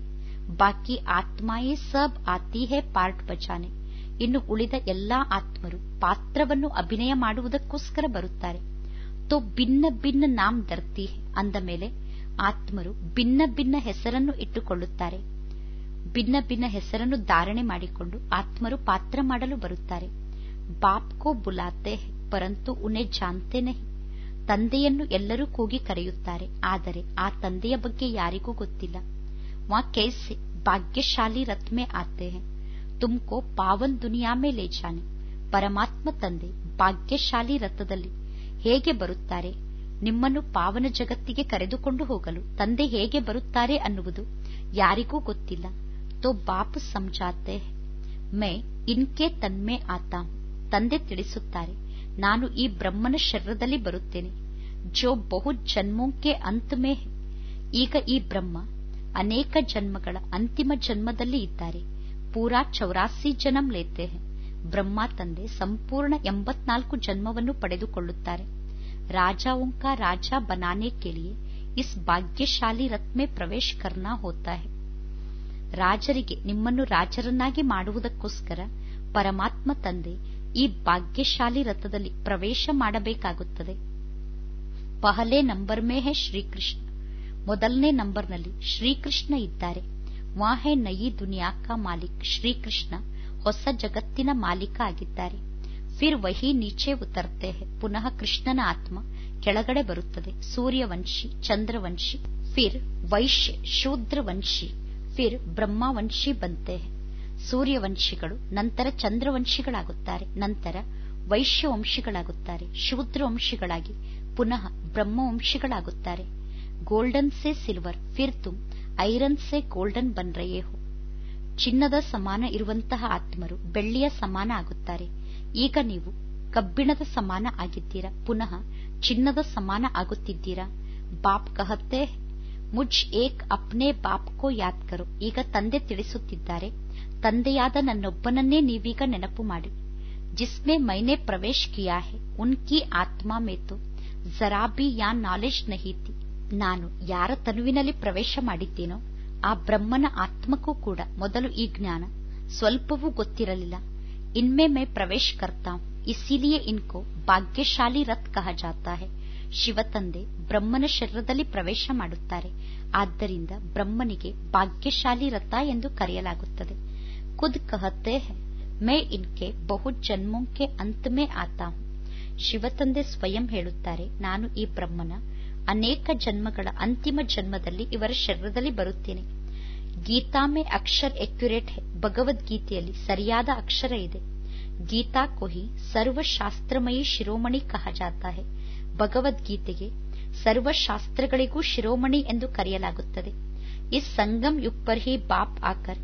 ಬಾಕಿ ಆತ್ಮಾಯೇ ಸಬ್ ಆತಿ ಹೇ ಪಾರ್ಟ್ ಬಚಾನೆ ಇನ್ನು ಉಳಿದ ಎಲ್ಲಾ ಆತ್ಮರು ಪಾತ್ರವನ್ನು ಅಭಿನಯ ಮಾಡುವುದಕ್ಕೋಸ್ಕರ ಬರುತ್ತಾರೆ. ತೋ ಭಿನ್ನ ಭಿನ್ನ ನಾಮ್ ದರ್ತಿ ಅಂದ ಮೇಲೆ ಆತ್ಮರು ಭಿನ್ನ ಭಿನ್ನ ಹೆಸರನ್ನು ಇಟ್ಟುಕೊಳ್ಳುತ್ತಾರೆ. ಭಿನ್ನ ಭಿನ್ನ ಹೆಸರನ್ನು ಧಾರಣೆ ಮಾಡಿಕೊಂಡು ಆತ್ಮರು ಪಾತ್ರ ಮಾಡಲು ಬರುತ್ತಾರೆ. ಬಾಪ್ ಕೋ ಬುಲಾತೆ ಪರಂತು ಉನೆ ಜಾನ್ತೆ ನಹಿ. ತಂದೆಯನ್ನು ಎಲ್ಲರೂ ಕೂಗಿ ಕರೆಯುತ್ತಾರೆ, ಆದರೆ ಆ ತಂದೆಯ ಬಗ್ಗೆ ಯಾರಿಗೂ ಗೊತ್ತಿಲ್ಲ. ವಾ ಕೈಸೆ ಭಾಗ್ಯಶಾಲಿ ರತ್ಮೆ ಆತೆ ಹೇ. ತುಮ್ಕೋ ಪಾವನ್ ದುನಿಯಾ ಮೇಲೆ ಜಾನೆ ಪರಮಾತ್ಮ ತಂದೆ, ಭಾಗ್ಯಶಾಲಿ ರಥದಲ್ಲಿ ಹೇಗೆ ಬರುತ್ತಾರೆ? ನಿಮ್ಮನ್ನು ಪಾವನ ಜಗತ್ತಿಗೆ ಕರೆದುಕೊಂಡು ಹೋಗಲು ತಂದೆ ಹೇಗೆ ಬರುತ್ತಾರೆ ಅನ್ನುವುದು ಯಾರಿಗೂ ಗೊತ್ತಿಲ್ಲ. ತೋ ಬಾಪ್ ಸಮಜಾತೆ ಮೈ ಇನ್ಕೆ ತನ್ಮೆ ಆತ ತಂದೆ ತಿಳಿಸುತ್ತಾರೆ. ನಾನು ಈ ಬ್ರಹ್ಮನ ಶರೀರದಲ್ಲಿ ಬರುತ್ತೇನೆ. ಜೋ ಬಹು ಜನ್ಮೋಂಕೆ ಅಂತಮೇ ಈಗ ಈ ಬ್ರಹ್ಮ ಅನೇಕ ಜನ್ಮಗಳ ಅಂತಿಮ ಜನ್ಮದಲ್ಲಿ ಇದ್ದಾರೆ. ಪೂರಾ ಚೌರಾಸಿ ಜನಂ ಲೇತೆ ಬ್ರಹ್ಮ ತಂದೆ ಸಂಪೂರ್ಣ ಎಂಬತ್ನಾಲ್ಕು ಜನ್ಮವನ್ನು ಪಡೆದುಕೊಳ್ಳುತ್ತಾರೆ राजाओं का राजा बनाने के लिए इस भाग्यशाली रथ में प्रवेश करना होता है ರಾಜರಿಗೆ ನಿಮ್ಮನ್ನು ರಾಜರನ್ನಾಗಿ ಮಾಡುವುದಕ್ಕೋಸ್ಕರ ಪರಮಾತ್ಮ ತಂದೆ ಈ ಭಾಗ್ಯಶಾಲಿ ರಥದಲ್ಲಿ ಪ್ರವೇಶ ಮಾಡಬೇಕಾಗುತ್ತದೆ ಪಹಲೆ ನಂಬರ್ ಮೇ ಹೇ ಶ್ರೀಕೃಷ್ಣ ಮೊದಲನೇ ನಂಬರ್ನಲ್ಲಿ ಶ್ರೀಕೃಷ್ಣ ಇದ್ದಾರೆ ವಾ ಹೇ ನಯಿ ದುನಿಯಾ ಕಾ ಮಾಲಿಕ್ ಶ್ರೀಕೃಷ್ಣ ಹೊಸ ಜಗತ್ತಿನ ಮಾಲೀಕ ಆಗಿದ್ದಾರೆ. ಫಿರ್ ವಹಿ ನೀಚೆ ಉತರ್ತೆ ಪುನಃ ಕೃಷ್ಣನ ಆತ್ಮ ಕೆಳಗಡೆ ಬರುತ್ತದೆ. ಸೂರ್ಯವಂಶಿ, ಚಂದ್ರವಂಶಿ, ಫಿರ್ ವೈಶ್ಯ, ಶೂದ್ರವಂಶಿ, ಫಿರ್ ಬ್ರಹ್ಮವಂಶಿ ಬಂತೆ ಸೂರ್ಯವಂಶಿಗಳು ನಂತರ ಚಂದ್ರವಂಶಿಗಳಾಗುತ್ತಾರೆ. ನಂತರ ವೈಶ್ಯವಂಶಿಗಳಾಗುತ್ತಾರೆ. ಶೂದ್ರವಂಶಿಗಳಾಗಿ ಪುನಃ ಬ್ರಹ್ಮವಂಶಿಗಳಾಗುತ್ತಾರೆ. ಗೋಲ್ಡನ್ ಸೆ ಸಿಲ್ವರ್, ಫಿರ್ ತುಮ್ ಐರನ್ ಸೆ ಗೋಲ್ಡನ್ ಬನ್ ರಯೇ ಹೋ. ಚಿನ್ನದ ಸಮಾನ ಇರುವಂತಹ ಆತ್ಮರು ಬೆಳ್ಳಿಯ ಸಮಾನ ಆಗುತ್ತಾರೆ. ಈಗ ನೀವು ಕಬ್ಬಿಣದ ಸಮಾನ ಆಗಿದ್ದೀರಾ? ಪುನಃ ಚಿನ್ನದ ಸಮಾನ ಆಗುತ್ತಿದ್ದೀರಾ? ಬಾಪ್ ಕಹತ್ತೆ ಮುಜ್ ಏಕ್ ಅಪ್ನೆ ಬಾಪ್ ಕೋ ಯಾತ್ಕರು ಕರೋ. ಈಗ ತಂದೆ ತಿಳಿಸುತ್ತಿದ್ದಾರೆ. ತಂದೆಯಾದ ನನ್ನೊಬ್ಬನನ್ನೇ ನೀವೀಗ ನೆನಪು ಮಾಡಿ. ಜಿಸ್ಮೆ ಮೈನೆ ಪ್ರವೇಶ್ ಕಿಯಾ ಹೆ. ಉನ್ಕಿ ಆತ್ಮಾ ಮೇತು ಜರಾ ಬಿ ಯಾ ನಾಲೆಜ್ ನಹೀತಿ ನಾನು ಯಾರ ತನುವಿನಲ್ಲಿ ಪ್ರವೇಶ ಮಾಡಿದ್ದೇನೋ, ಆ ಬ್ರಹ್ಮನ ಆತ್ಮಕ್ಕೂ ಕೂಡ ಮೊದಲು ಈ ಜ್ಞಾನ. ಸ್ವಲ್ಪವೂ ಗೊತ್ತಿರಲಿಲ್ಲ. ಇನ್ಮೆ ಮೇ ಪ್ರವೇಶ ಕರ್ತಾ. ಇಸಿಲಿಯ ಇನ್ಕೋ ಭಾಗ್ಯಶಾಲಿ ರಥ್ ಕಹ ಜಾತಾ ಹೆ. ಶಿವತಂದೆ ಬ್ರಹ್ಮನ ಶರೀರದಲ್ಲಿ ಪ್ರವೇಶ ಮಾಡುತ್ತಾರೆ. ಆದ್ದರಿಂದ ಬ್ರಹ್ಮನಿಗೆ ಭಾಗ್ಯಶಾಲಿ ರಥ ಎಂದು ಕರೆಯಲಾಗುತ್ತದೆ. ಖುದ್ ಕಹತೆ ಮೇ ಇನ್ಕೆ ಬಹು ಜನ್ಮೋಂಕೆ ಅಂತಮೇ ಆತಾ. ಶಿವ ಶಿವತಂದೆ ಸ್ವಯಂ ಹೇಳುತ್ತಾರೆ, ನಾನು ಈ ಬ್ರಹ್ಮನ ಅನೇಕ ಜನ್ಮಗಳ ಅಂತಿಮ ಜನ್ಮದಲ್ಲಿ ಇವರ ಶರೀರದಲ್ಲಿ ಬರುತ್ತೇನೆ. ಗೀತಾ ಮೇ ಅಕ್ಷರ್ ಎಕ್ಯುರೇಟ್ ಭಗವದ್ಗೀತೆಯಲ್ಲಿ ಸರಿಯಾದ ಅಕ್ಷರ ಇದೆ. ಗೀತಾ ಕೊಹಿ ಸರ್ವಶಾಸ್ತ್ರಮಯಿ ಶಿರೋಮಣಿ ಕಹ ಜಾತಾ ಹೇ ಭಗವದ್ಗೀತೆಗೆ ಸರ್ವಶಾಸ್ತ್ರಗಳಿಗೂ ಶಿರೋಮಣಿ ಎಂದು ಕರೆಯಲಾಗುತ್ತದೆ. ಈ ಸಂಗಮ್ ಯುಗ್ ಪರ್ ಹಿ ಬಾಪ್ ಆಕರ್,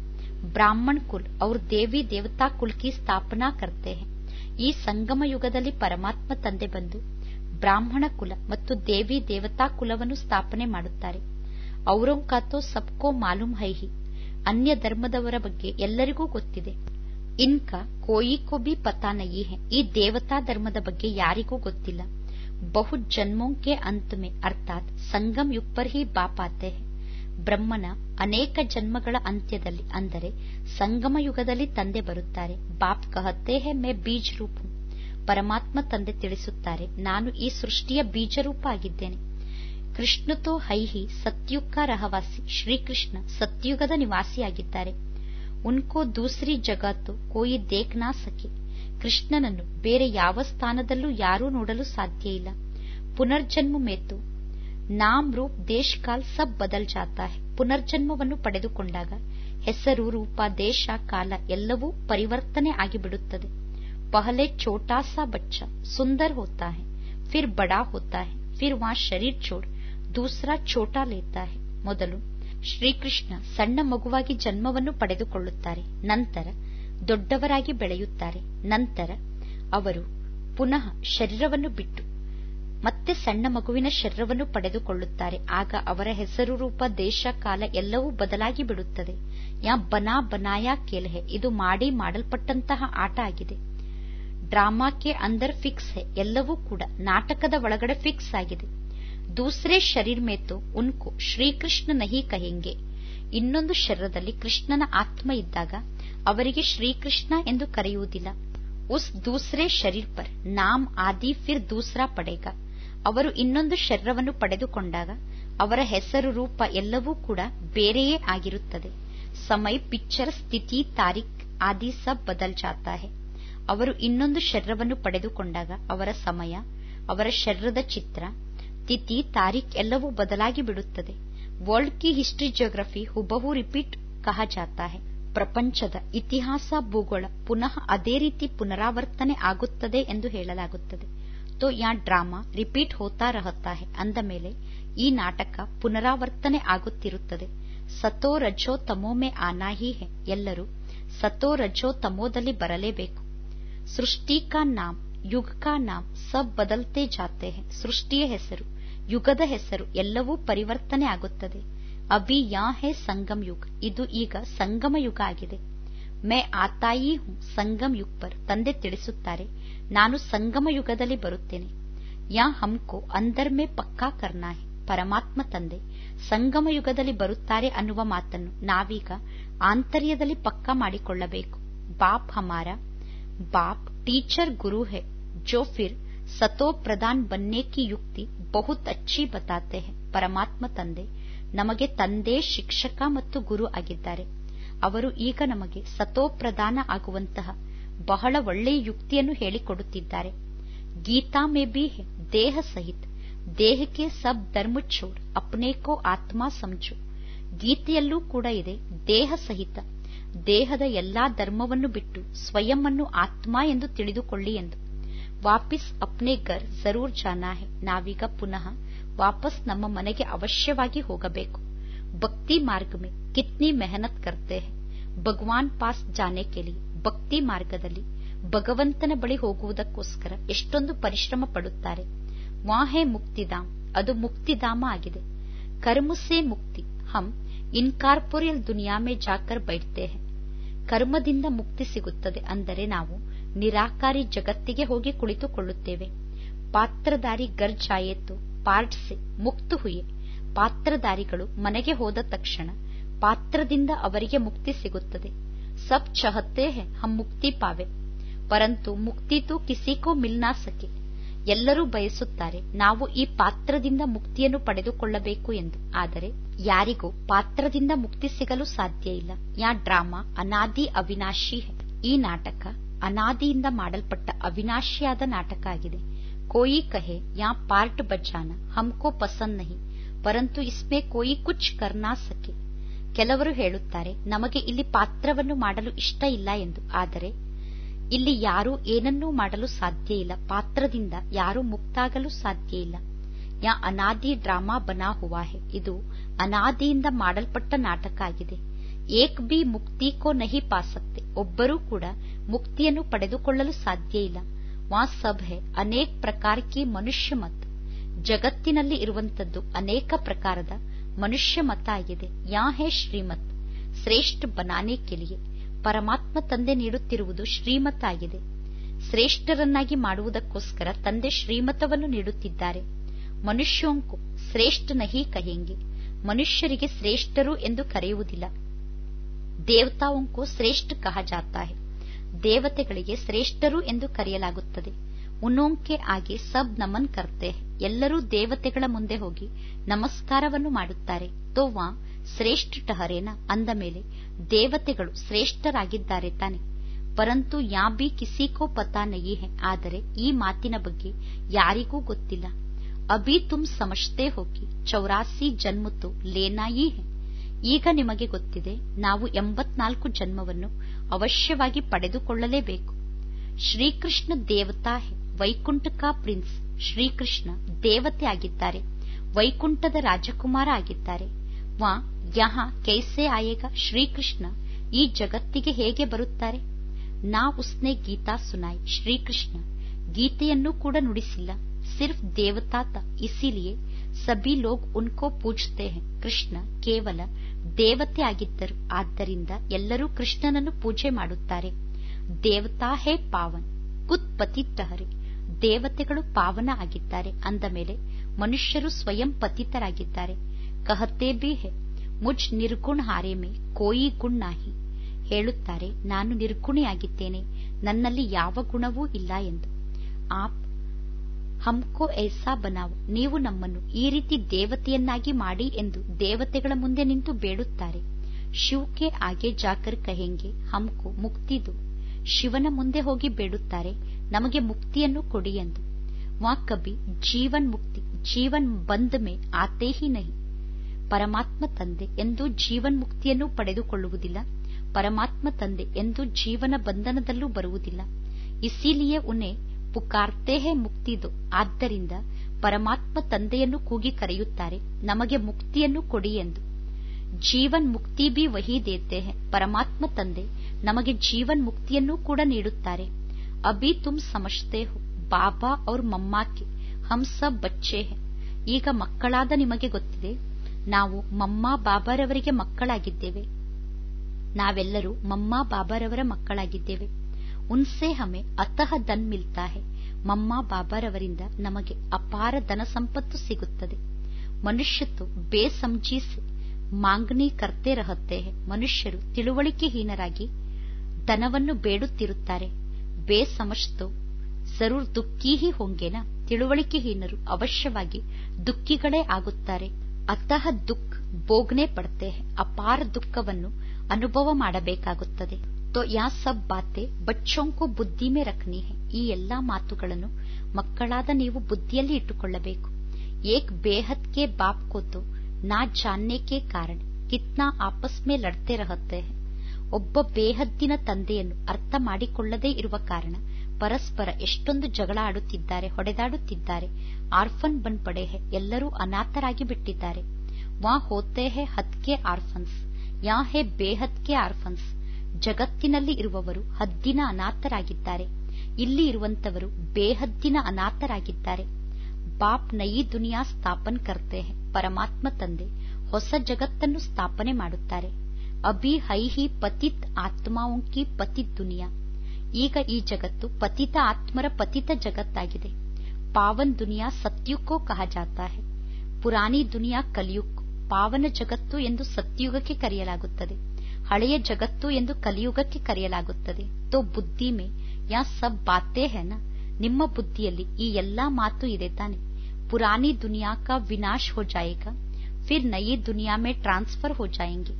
ಬ್ರಾಹ್ಮಣ್ ಕುಲ್ और ದೇವಿ ದೇವತಾ ಕುಲ್ ಕಿ ಸ್ಥಾಪನಾ ಕರ್ತೆ ಹೇ ಈ ಸಂಗಮ ಯುಗದಲ್ಲಿ ಪರಮಾತ್ಮ ತಂದೆ ಬಂದು ಬ್ರಾಹ್ಮಣ ಕುಲ ಮತ್ತು ದೇವಿ ದೇವತಾ ಕುಲವನ್ನು ಸ್ಥಾಪನೆ ಮಾಡುತ್ತಾರೆ. ಔರಂಕಾತೋ ಸಬ್ಕೋ ಮಾಲೂಮ್ ಹೈಹಿ. ಅನ್ಯ ಧರ್ಮದವರ ಬಗ್ಗೆ ಎಲ್ಲರಿಗೂ ಗೊತ್ತಿದೆ. ಇನ್ಕಾ ಕೋಯಿ ಬಿ ಪತಾ ಹೈ ಈ ದೇವತಾ ಧರ್ಮದ ಬಗ್ಗೆ ಯಾರಿಗೂ ಗೊತ್ತಿಲ್ಲ. ಬಹು ಜನ್ಮೋಂಕೆ ಕೆ ಅಂತ್ ಮೇ ಅರ್ಥಾತ್ ಸಂಗಮ್ ಯುಗ್ ಹಿ ಬಾಪ್ ಆತೆ ಹೈ ಬ್ರಹ್ಮನ ಅನೇಕ ಜನ್ಮಗಳ ಅಂತ್ಯದಲ್ಲಿ ಅಂದರೆ ಸಂಗಮ ಯುಗದಲ್ಲಿ ತಂದೆ ಬರುತ್ತಾರೆ. ಬಾಪ್ ಕಹತೆ ಹೆ ಮೇ ಬೀಜ ರೂಪ. ಪರಮಾತ್ಮ ತಂದೆ ತಿಳಿಸುತ್ತಾರೆ, ನಾನು ಈ ಸೃಷ್ಟಿಯ ಬೀಜರೂಪ ಆಗಿದ್ದೇನೆ ಕೃಷ್ಣ ತೋ ಹೈಹಿ ಸತ್ಯುಕ್ಕ ರಹವಾಸಿ, ಶ್ರೀಕೃಷ್ಣ ಸತ್ಯುಗದ ನಿವಾಸಿಯಾಗಿದ್ದಾರೆ. ಉನ್ಕೋ ದೂಸರಿ ಜಗತ್ತು, ಕೋಯಿ ದೇಖ್ನಾ ಸಕೆ ಕೃಷ್ಣನನ್ನು ಬೇರೆ ಯಾವ ಸ್ಥಾನದಲ್ಲೂ ಯಾರೂ ನೋಡಲು ಸಾಧ್ಯ ಇಲ್ಲ. ಪುನರ್ಜನ್ಮ ಮೇತು. ನಾಮ್ ರೂಪ್ ದೇಶ್ ಕಾಲ್ ಸಬ್ ಬದಲ್ ಜಾತಾ ಪುನರ್ಜನ್ಮವನ್ನು ಪಡೆದುಕೊಂಡಾಗ ಹೆಸರು ರೂಪ ದೇಶ ಕಾಲ ಎಲ್ಲವೂ ಪರಿವರ್ತನೆ ಆಗಿಬಿಡುತ್ತದೆ. ಪಹಲೆ छोटा सा बच्चा सुंदर होता है फिर बड़ा होता है फिर वहां शरीर छोड़ दूसरा छोटा लेता है ಮೊದಲು ಶ್ರೀಕೃಷ್ಣ ಸಣ್ಣ ಮಗುವಾಗಿ ಜನ್ಮವನ್ನು ಪಡೆದುಕೊಳ್ಳುತ್ತಾರೆ ನಂತರ ದೊಡ್ಡವರಾಗಿ ಬೆಳೆಯುತ್ತಾರೆ ನಂತರ ಅವರು ಪುನಃ ಶರೀರವನ್ನು ಬಿಟ್ಟು ಮತ್ತೆ ಸಣ್ಣ ಮಗುವಿನ ಶರೀರವನ್ನು ಪಡೆದುಕೊಳ್ಳುತ್ತಾರೆ ಆಗ ಅವರ ಹೆಸರು ರೂಪ ದೇಶ ಕಾಲ ಎಲ್ಲವೂ ಬದಲಾಗಿ ಬಿಡುತ್ತದೆ ಯಾ ಬನಾ ಬನಾಯಾ ಕೇಲ್ ಹೆ ಇದು ಮಾಡಿ ಮಾಡಲ್ಪಟ್ಟಂತಹ ಆಟ ಆಗಿದೆ ಡ್ರಾಮಾಕ್ಕೆ ಅಂದರ್ ಫಿಕ್ಸ್ ಹೆ ಎಲ್ಲವೂ ಕೂಡ, ನಾಟಕದ ಒಳಗಡೆ ಫಿಕ್ಸ್ ಆಗಿದೆ. ದೂಸರೆ ಶರೀರ್ ಮೇತು ಉನ್ಕು, ಶ್ರೀಕೃಷ್ಣ ನಹಿ ಕಹೆಂಗೆ ಇನ್ನೊಂದು ಶರೀರದಲ್ಲಿ ಕೃಷ್ಣನ ಆತ್ಮ ಇದ್ದಾಗ ಅವರಿಗೆ ಶ್ರೀಕೃಷ್ಣ ಎಂದು ಕರೆಯುವುದಿಲ್ಲ. ಉಸ್ ದೂಸರೆ ಶರೀರ್ ಪರ್, ನಾಮ್ ಆದಿ ಫಿರ್ ದೂಸರಾ ಪಡೆಗ. ಅವರು ಇನ್ನೊಂದು ಶರೀರವನ್ನು ಪಡೆದುಕೊಂಡಾಗ ಅವರ ಹೆಸರು ರೂಪ ಎಲ್ಲವೂ ಕೂಡ ಬೇರೆಯೇ ಆಗಿರುತ್ತದೆ. ಸಮಯ, ಪಿಕ್ಚರ್, ಸ್ಥಿತಿ, ತಾರೀಖ್, ಆದಿ ಸಬ್ ಬದಲ್ ಜಾತಾ ಹೆ ಅವರು ಇನ್ನೊಂದು ಶರೀರವನ್ನು ಪಡೆದುಕೊಂಡಾಗ ಅವರ ಸಮಯ, ಅವರ ಶರೀರದ ಚಿತ್ರ, ತಿಥಿ, ತಾರೀಖ್ ಎಲ್ಲವೂ ಬದಲಾಗಿ ಬಿಡುತ್ತದೆ. ವರ್ಲ್ಡ್ ಕಿ ಹಿಸ್ಟ್ರಿ ಜಿಯೋಗ್ರಫಿ ಹುಬಹು ರಿಪೀಟ್ ಕಹ ಜಾತಾ ಪ್ರಪಂಚದ ಇತಿಹಾಸ ಭೂಗೋಳ ಪುನಃ ಅದೇ ರೀತಿ ಪುನರಾವರ್ತನೆ ಆಗುತ್ತದೆ ಎಂದು ಹೇಳಲಾಗುತ್ತದೆ. ತೋ ಯಾ ಡ್ರಾಮಾ ರಿಪೀಟ್ ಹೋತಾ ರಹತಾ ಹೆ ಅಂದ ಮೇಲೆ ಈ ನಾಟಕ ಪುನರಾವರ್ತನೆ ಆಗುತ್ತಿರುತ್ತದೆ. ಸತೋ ರಜೋ ತಮೋ ಮೇ ಆನಾ ಎಲ್ಲರೂ ಸತೋ ರಜೋ ತಮೋದಲ್ಲಿ ಬರಲೇಬೇಕು. ಸೃಷ್ಟಿ ಕಾ ನಾಮ್ ಯುಗ್ ಕಾ ನಾಮ್ ಸಬ್ ಬದಲ್ತೆ ಜಾತೆ ಹೈ ಸೃಷ್ಟಿಯ ಹೆಸರು ಯುಗದ ಹೆಸರು ಎಲ್ಲವೂ ಪರಿವರ್ತನೆ ಆಗುತ್ತದೆ ಅಭಿ ಯಾ ಹೇ ಸಂಗಮ್ ಯುಗ್ ಇದು ಈಗ ಸಂಗಮ ಯುಗ ಆಗಿದೆ ಮೇ ಆತಾಯಿ ಹೂ ಸಂಗಮ್ ಯುಗ್ ಪರ್ ತಂದೆ ತಿಳಿಸುತ್ತಾರೆ ನಾನು ಸಂಗಮ ಯುಗದಲ್ಲಿ ಬರುತ್ತೇನೆ ಯಾ ಹಮ್ಕೋ ಅಂದರ್ ಮೇ ಪಕ್ಕಾ ಕರ್ನಾ ಪರಮಾತ್ಮ ತಂದೆ ಸಂಗಮ ಯುಗದಲ್ಲಿ ಬರುತ್ತಾರೆ ಅನ್ನುವ ಮಾತನ್ನು ನಾವೀಗ ಆಂತರ್ಯದಲ್ಲಿ ಪಕ್ಕಾ ಮಾಡಿಕೊಳ್ಳಬೇಕು ಬಾಪ್ ಹಮಾರ बाप टीचर गुरु है, जो फिर सतो प्रधान बनने की ಯುಕ್ತಿ ಬಹುತ್ ಅಚ್ಚಿ ಬತಾತೆ ಹೈ ಪರಮಾತ್ಮ ತಂದೆ ನಮಗೆ ತಂದೆ ಶಿಕ್ಷಕ ಮತ್ತು ಗುರು ಆಗಿದ್ದಾರೆ ಅವರು ಈಗ ನಮಗೆ ಸತೋಪ್ರಧಾನ ಆಗುವಂತಹ ಬಹಳ ಒಳ್ಳೆಯ ಯುಕ್ತಿಯನ್ನು ಹೇಳಿಕೊಡುತ್ತಿದ್ದಾರೆ ಗೀತಾ ಮೇ ಬಿ ದೇಹ ಸಹಿತ ದೇಹಕ್ಕೆ ಸಬ್ ಧರ್ಮ छोड़ अपने को ಆತ್ಮ समझो। ಗೀತೆಯಲ್ಲೂ ಕೂಡ ಇದೆ ದೇಹ ಸಹಿತ ದೇಹದ ಎಲ್ಲಾ ಧರ್ಮವನ್ನು ಬಿಟ್ಟು ಸ್ವಯಂ ಆತ್ಮ ಎಂದು ತಿಳಿದುಕೊಳ್ಳಿ ಎಂದು. ವಾಪಿಸ್ ಅಪ್ನೆ ಗರ್ ಜರೂರ್ ಜಾನಾ ಹೆ ನಾವೀಗ ಪುನಃ ವಾಪಸ್ ನಮ್ಮ ಮನೆಗೆ ಅವಶ್ಯವಾಗಿ ಹೋಗಬೇಕು. ಭಕ್ತಿ ಮಾರ್ಗ ಮೇ ಕಿತ್ನಿ ಮೆಹನತ್ ಕರ್ತೆ ಹೆ. ಭಗವಾನ್ ಪಾಸ್ ಜಾನೆ ಕೇಳಿ ಭಕ್ತಿ ಮಾರ್ಗದಲ್ಲಿ ಭಗವಂತನ ಬಳಿ ಹೋಗುವುದಕ್ಕೋಸ್ಕರ ಎಷ್ಟೊಂದು ಪರಿಶ್ರಮ ಪಡುತ್ತಾರೆ. ವಾಹೆ ಹೇ ಮುಕ್ತಿಧಾಮ್ ಅದು ಮುಕ್ತಿಧಾಮ ಆಗಿದೆ. ಕರ್ಮುಸೆ ಮುಕ್ತಿ. ಹಮ್ ಇನ್ಕಾರ್ಪೊರಿಯಲ್ ದುನಿಯಾ ಮೇ ಜಾಕರ್ ಬೈಡ್ತೆ ಹೈ. ಕರ್ಮದಿಂದ ಮುಕ್ತಿ ಸಿಗುತ್ತದೆ ಅಂದರೆ ನಾವು ನಿರಾಕಾರಿ ಜಗತ್ತಿಗೆ ಹೋಗಿ ಕುಳಿತುಕೊಳ್ಳುತ್ತೇವೆ. ಪಾತ್ರಧಾರಿ ಗರ್ ಜಾಯೇತು ಪಾರ್ಟ್ ಮುಕ್ತ ಹುಯೆ. ಪಾತ್ರಧಾರಿಗಳು ಮನೆಗೆ ಹೋದ ತಕ್ಷಣ ಪಾತ್ರದಿಂದ ಅವರಿಗೆ ಮುಕ್ತಿ ಸಿಗುತ್ತದೆ. ಸಬ್ ಚಹತೆ ಹಮ್ ಮುಕ್ತಿ ಪಾವೆ. ಪರಂತು ಮುಕ್ತಿ ತು ಕಿಸಿಕೋ ಮಿಲ್ನಾ ಸಕೆ. ಎಲ್ಲರೂ ಬಯಸುತ್ತಾರೆ ನಾವು ಈ ಪಾತ್ರದಿಂದ ಮುಕ್ತಿಯನ್ನು ಪಡೆದುಕೊಳ್ಳಬೇಕು ಎಂದು. ಆದರೆ ಯಾರಿಗೂ ಪಾತ್ರದಿಂದ ಮುಕ್ತಿ ಸಿಗಲು ಸಾಧ್ಯ ಇಲ್ಲ. ಯಾ ಡ್ರಾಮಾ ಅನಾದಿ ಅವಿನಾಶಿ ಈ ನಾಟಕ ಅನಾದಿಯಿಂದ ಮಾಡಲ್ಪಟ್ಟ ಅವಿನಾಶಿಯಾದ ನಾಟಕ ಆಗಿದೆ. ಕೋಯಿ ಕಹೆ, ಯಾ ಪಾರ್ಟ್ ಬಚಾನ ಹಮ್ಕೋ ಪಸಂದ್ ನಹಿ. ಪರಂತು ಇಸ್ಮೆ ಕೋಯಿ ಕುಚ್ ಕರ್ನಾ ಸಕೆ. ಕೆಲವರು ಹೇಳುತ್ತಾರೆ, ನಮಗೆ ಇಲ್ಲಿ ಪಾತ್ರವನ್ನು ಮಾಡಲು ಇಷ್ಟ ಇಲ್ಲ ಎಂದು. ಆದರೆ ಇಲ್ಲಿ ಯಾರೂ ಏನನ್ನೂ ಮಾಡಲು ಸಾಧ್ಯ ಇಲ್ಲ. ಪಾತ್ರದಿಂದ ಯಾರೂ ಮುಕ್ತಾಗಲು ಸಾಧ್ಯ ಇಲ್ಲ. ಯಾ ಅನಾದಿ ಡ್ರಾಮಾ ಬನಾ ಹುವಾ ಹೆ. ಇದು ಅನಾದಿಯಿಂದ ಮಾಡಲ್ಪಟ್ಟ ನಾಟಕ ಆಗಿದೆ. ಏಕ್ ಬಿ ಮುಕ್ತಿ ಕೋ ನಹಿ ಪಾಸಕ್ತೆ ಒಬ್ಬರೂ ಕೂಡ ಮುಕ್ತಿಯನ್ನು ಪಡೆದುಕೊಳ್ಳಲು ಸಾಧ್ಯ ಇಲ್ಲ. ವಾ ಸಬ್ ಹೆ, ಅನೇಕ ಪ್ರಕಾರ ಕಿ ಮನುಷ್ಯ ಮತ್. ಜಗತ್ತಿನಲ್ಲಿ ಇರುವಂತದ್ದು ಅನೇಕ ಪ್ರಕಾರದ ಮನುಷ್ಯ ಮತ ಆಗಿದೆ. ಯಾ ಹೇ ಶ್ರೀಮತ್? ಶ್ರೇಷ್ಠ ಬನಾನೆ ಕೆಲಿಯೆ ಪರಮಾತ್ಮ ತಂದೆ ನೀಡುತ್ತಿರುವುದು ಶ್ರೀಮತ ಆಗಿದೆ ಶ್ರೇಷ್ಠರನ್ನಾಗಿ ಮಾಡುವುದಕ್ಕೋಸ್ಕರ ತಂದೆ ಶ್ರೀಮತವನ್ನು ನೀಡುತ್ತಿದ್ದಾರೆ. ಮನುಷ್ಯೋಂಕು ಶ್ರೇಷ್ಠ ನಹಿ ಕಹೆಂಗೆ. ಮನುಷ್ಯರಿಗೆ ಶ್ರೇಷ್ಠರು ಎಂದು ಕರೆಯುವುದಿಲ್ಲ. ದೇವತಾವಂಕು ಶ್ರೇಷ್ಠ ಕಹ ಜಾತಾ ದೇವತೆಗಳಿಗೆ ಶ್ರೇಷ್ಠರು ಎಂದು ಕರೆಯಲಾಗುತ್ತದೆ. ಉನ್ನೋಂಕೆ ಆಗಿ ಸಬ್ ನಮನ್ ಕರ್ತೆ ಎಲ್ಲರೂ ದೇವತೆಗಳ ಮುಂದೆ ಹೋಗಿ ನಮಸ್ಕಾರವನ್ನು ಮಾಡುತ್ತಾರೆ. ತೋವಾ ಶ್ರೇಷ್ಠ ಟಹರೇನ ಅಂದ ಮೇಲೆ ದೇವತೆಗಳು ಶ್ರೇಷ್ಠರಾಗಿದ್ದಾರೆ ತಾನೆ. ಪರಂತು ಯಾ ಬಿ ಕಿಸಿಕೋ ಪತಾ ನಯಿ ಹೆ. ಆದರೆ ಈ ಮಾತಿನ ಬಗ್ಗೆ ಯಾರಿಗೂ ಗೊತ್ತಿಲ್ಲ. ಅಭಿ ತುಮ್ ಸಮಜ್ತೆ ಹೋಗಿ, ಚೌರಾಸಿ ಜನ್ಮತು ಲೇನಾಯಿ ಹೆ. ಈಗ ನಿಮಗೆ ಗೊತ್ತಿದೆ, ನಾವು ಎಂಬತ್ನಾಲ್ಕು ಜನ್ಮವನ್ನು ಅವಶ್ಯವಾಗಿ ಪಡೆದುಕೊಳ್ಳಲೇಬೇಕು. ಶ್ರೀಕೃಷ್ಣ ದೇವತಾ ಹೆ. ವೈಕುಂಠಕ ಪ್ರಿನ್ಸ್ ಶ್ರೀಕೃಷ್ಣ ದೇವತೆ ಆಗಿದ್ದಾರೆ. ವೈಕುಂಠದ ರಾಜಕುಮಾರ ಆಗಿದ್ದಾರೆ. ವಾ, ಯಹಾ ಕೈಸೆ ಆಯೇಗ ಶ್ರೀಕೃಷ್ಣ, ಈ ಜಗತ್ತಿಗೆ ಹೇಗೆ ಬರುತ್ತಾರೆ? ನಾ ಉಸ್ನೆ ಗೀತಾ ಸುನಾಯಿ, ಶ್ರೀಕೃಷ್ಣ. ಗೀತೆಯನ್ನು ಕೂಡ ನುಡಿಸಿಲ್ಲ. ಸಿರ್ಫ್ ದೇವತಾತ ಇಸಿಲಿಯೇ, ಸಭಿ ಲೋಗ್ ಉನ್ಕೋ ಪೂಜ್ತೆ ಕೃಷ್ಣ ಕೇವಲ ದೇವತೆ ಆಗಿದ್ದರು. ಆದ್ದರಿಂದ ಎಲ್ಲರೂ ಕೃಷ್ಣನನ್ನು ಪೂಜೆ ಮಾಡುತ್ತಾರೆ. ದೇವತಾ ಹೇ ಪಾವನ್, ಕುತ್ ಪತಿತಹರೆ ದೇವತೆಗಳು ಪಾವನ ಆಗಿದ್ದಾರೆ. ಅಂದ ಮೇಲೆ ಮನುಷ್ಯರು ಸ್ವಯಂ ಪತಿತರಾಗಿದ್ದಾರೆ. ಕಹತೆ ಬಿ ಹೇ ಮುಜ್ ನಿರ್ಗುಣ್ ಹಾರೆ ಮೇ, ಕೋಯಿ ಗುಣ್ ನಾಹಿ. ಹೇಳುತ್ತಾರೆ, ನಾನು ನಿರ್ಗುಣಿಯಾಗಿದ್ದೇನೆ, ನನ್ನಲ್ಲಿ ಯಾವ ಗುಣವೂ ಇಲ್ಲ ಎಂದು. ಆಪ್, ಹಮ್ಕೋ ಏಸಾ ಬನಾವ್, ನೀವು ನಮ್ಮನ್ನು ಈ ರೀತಿ ದೇವತೆಯನ್ನಾಗಿ ಮಾಡಿ ಎಂದು ದೇವತೆಗಳ ಮುಂದೆ ನಿಂತು ಬೇಡುತ್ತಾರೆ. ಶಿವಕ್ಕೆ ಆಗೆ ಜಾಕರ್ ಕಹೆಂಗೆ, ಹಮ್ಕೋ ಮುಕ್ತಿದು ಶಿವನ ಮುಂದೆ ಹೋಗಿ ಬೇಡುತ್ತಾರೆ, ನಮಗೆ ಮುಕ್ತಿಯನ್ನು ಕೊಡಿ ಎಂದು. ವಾ ಕಬಿ ಜೀವನ್ ಮುಕ್ತಿ, ಜೀವನ್ ಬಂದ್ ಮೇ, ಆತೇ ಹಿ ನಹಿ. ಪರಮಾತ್ಮ ತಂದೆ ಎಂದು ಜೀವನ್ ಮುಕ್ತಿಯನ್ನು ಪಡೆದುಕೊಳ್ಳುವುದಿಲ್ಲ, ಪರಮಾತ್ಮ ತಂದೆ ಎಂದು ಜೀವನ ಬಂಧನದಲ್ಲೂ ಬರುವುದಿಲ್ಲ. ಇಸಿಲಿಯೇ ಉನ್ನೆ ಪುಕಾರ್ತೆಹೆ ಮುಕ್ತಿದು, ಆದ್ದರಿಂದ ಪರಮಾತ್ಮ ತಂದೆಯನ್ನು ಕೂಗಿ ಕರೆಯುತ್ತಾರೆ, ನಮಗೆ ಮುಕ್ತಿಯನ್ನು ಕೊಡಿ ಎಂದು. ಜೀವನ್ ಮುಕ್ತಿ ಬಿ ವಹಿ ದೇತೆ ಪರಮಾತ್ಮ ತಂದೆ ನಮಗೆ ಜೀವನ್ ಮುಕ್ತಿಯನ್ನೂ ಕೂಡ ನೀಡುತ್ತಾರೆ. ಅಭಿ ತುಮ್ ಸಮಜ್ತೆ ಹೋ ಬಾಬಾ ಅವ್ರ ಮಮ್ಮಾಕೆ ಹಮ್ ಸಬ್ ಬಚ್ಚೆ ಈಗ ಮಕ್ಕಳಾದ ನಿಮಗೆ ಗೊತ್ತಿದೆ ನಾವು ಮಮ್ಮಾ ಬಾಬಾರವರಿಗೆ ಮಕ್ಕಳಾಗಿದ್ದೇವೆ. ನಾವೆಲ್ಲರೂ ಮಮ್ಮಾ ಬಾಬಾರವರ ಮಕ್ಕಳಾಗಿದ್ದೇವೆ. ಉನ್ಸೆ ಹಮೆ ಅತಃ ಧನ್ ಮಿಲ್ತಾ ಹೆ ಮಮ್ಮಾ ಬಾಬಾರವರಿಂದ ನಮಗೆ ಅಪಾರ ಧನ ಸಂಪತ್ತು ಸಿಗುತ್ತದೆ. ಮನುಷ್ಯತು ಬೇಸಂಜೀಸಿ ಮಾಂಗ್ನಿ ಕರ್ತೆ ರಹತ್ತೆ ಮನುಷ್ಯರು ತಿಳುವಳಿಕೆಹೀನರಾಗಿ ಧನವನ್ನು ಬೇಡುತ್ತಿರುತ್ತಾರೆ. ಬೇಸಮಜ್ತೋ ಜರೂರ್ ದುಃಖಿ ಹಿ ಹೊಂಗೆನ. ತಿಳುವಳಿಕೆಹೀನರು ಅವಶ್ಯವಾಗಿ ದುಃಖಿಗಳೇ ಆಗುತ್ತಾರೆ. ಅತಃ ದುಃಖ ಭೋಗ್ನೆ ಪಡತೆ ಅಪಾರ ದುಃಖವನ್ನು ಅನುಭವ ಮಾಡಬೇಕಾಗುತ್ತದೆ. ತೋ ಯಾ ಸಬ್ ಬಾತೆ ಬಚ್ಚೋಂಕೋ ಬುದ್ಧಿ ಮೇ ರಖನಿ ಹೈ. ಈ ಎಲ್ಲಾ ಮಾತುಗಳನ್ನು ಮಕ್ಕಳಾದ ನೀವು ಬುದ್ಧಿಯಲ್ಲಿ ಇಟ್ಟುಕೊಳ್ಳಬೇಕು. ಏಕ್ ಬೇಹದ್ ಕೆ ಬಾಪ್ ಕೋ ತೋ ನಾ ಜಾನ್ನೆ ಕೆ ಕಾರಣ ಕಿತ್ನಾ ಆಪಸ್ ಮೇ ಲಡ್ತೆ ರಹತೆ ಹೈ. ಒಬ್ಬ ಬೇಹದ್ದಿನ ತಂದೆಯನ್ನು ಅರ್ಥ ಮಾಡಿಕೊಳ್ಳದೇ ಇರುವ ಕಾರಣ ಪರಸ್ಪರ ಎಷ್ಟೊಂದು ಜಗಳ ಆಡುತ್ತಿದ್ದಾರೆ, ಹೊಡೆದಾಡುತ್ತಿದ್ದಾರೆ. ಆರ್ಫನ್ ಬನ್ ಪಡೆ ಹೇ ಎಲ್ಲರೂ ಅನಾಥರಾಗಿ ಬಿಟ್ಟಿದ್ದಾರೆ. ವಾ ಹೋತೆ ಹೇ ಹದ್ಕೆ ಆರ್ಫನ್ಸ್, ಯಾ ಹೇ ಬೇಹದ್ಕೆ ಆರ್ಫನ್ಸ್. ಜಗತ್ತಿನಲ್ಲಿ ಇರುವವರು ಹದ್ದಿನ ಅನಾಥರಾಗಿದ್ದಾರೆ. ಇಲ್ಲಿ ಇರುವಂತವರು ಬೇಹದ್ದಿನ ಅನಾಥರಾಗಿದ್ದಾರೆ. ಬಾಪ್ ನಯಿ ದುನಿಯಾ ಸ್ಥಾಪನ್ ಕರ್ತೆ ಹೇ ಪರಮಾತ್ಮ ತಂದೆ, ಹೊಸ ಜಗತ್ತನ್ನು ಸ್ಥಾಪನೆ ಮಾಡುತ್ತಾರೆ. ಅಭಿ ಹೈಹಿ ಪತಿತ್ ಆತ್ಮಾओं ಕಿ ಪತಿತ್ ದುನಿಯಾ. ಈಗ ಈ ಜಗತ್ತು ಪತಿತ ಆತ್ಮರ ಪತಿತ ಜಗತ್ತಾಗಿದೆ. ಪಾವನ್ ದುನಿಯಾ ಸತ್ಯುಕ್ಕೋ ಕಹ ಹೇ ಪುರಾಣಿ ದುನಿಯಾ ಕಲಿಯುಗ್ ಪಾವನ ಜಗತ್ತು ಎಂದು ಸತ್ಯುಗಕ್ಕೆ ಕರೆಯಲಾಗುತ್ತದೆ. ಹಳೆಯ ಜಗತ್ತು ಎಂದು ಕಲಿಯುಗಕ್ಕೆ ಕರೆಯಲಾಗುತ್ತದೆ. ತೋ ಬುದ್ಧಿ ಮೇ, ಯಾ ಸಬ್ ಬಾತೆ ಹೆನ ನಿಮ್ಮ ಬುದ್ಧಿಯಲ್ಲಿ ಈ ಎಲ್ಲಾ ಮಾತು ಇದೆ ತಾನೆ. ಪುರಾಣಿ ದುನಿಯಾ ಕಾ ವಿನಾಶ್ ಹೋ ಜಾಯೇಗಾ. ಫಿರ್ ನಯಿ ದುನಿಯಾ ಮೇ ಟ್ರಾನ್ಸ್ಫರ್ ಹೋ ಜಾಯೆಂಗೆ.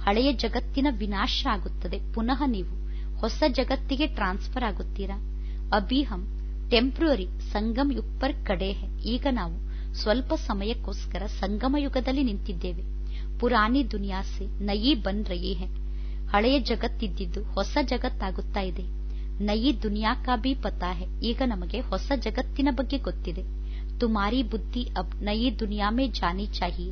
ಹಳೆಯ ಜಗತ್ತಿನ ವಿನಾಶ ಆಗುತ್ತದೆ. ಪುನಃ ನೀವು. ಹೊಸ ಜಗತ್ತಿಗೆ ಟ್ರಾನ್ಸ್ಫರ್ ಆಗುತ್ತೀರಾ? ಅಭಿ ಹಮ್ ಟೆಂಪ್ರರಿ ಸಂಗಮ್ ಯುಗ್ ಪರ್ ಕಡೆ ಹೇ ಈಗ ನಾವು ಸ್ವಲ್ಪ ಸಮಯಕ್ಕೋಸ್ಕರ ಸಂಗಮ ಯುಗದಲ್ಲಿ ನಿಂತಿದ್ದೇವೆ. ಪುರಾಣಿ ದುನಿಯಾ ಸೆ ನಯಿ ಬನ್ ರಯಿ ಹೆ ಹಳೆಯ ಜಗತ್ತಿದ್ದಿದ್ದು ಹೊಸ ಜಗತ್ತಾಗುತ್ತಾ ಇದೆ. ನಯಿ ದುನಿಯಾ ಕಾ ಬಿ ಪತಾ ಹೆ ಈಗ ನಮಗೆ ಹೊಸ ಜಗತ್ತಿನ ಬಗ್ಗೆ ಗೊತ್ತಿದೆ. ತುಮಾರಿ ಬುದ್ಧಿ ಅಬ್, ನಯಿ ದುನಿಯಾ ಮೇ ಜಾನಿ ಚಾಹಿ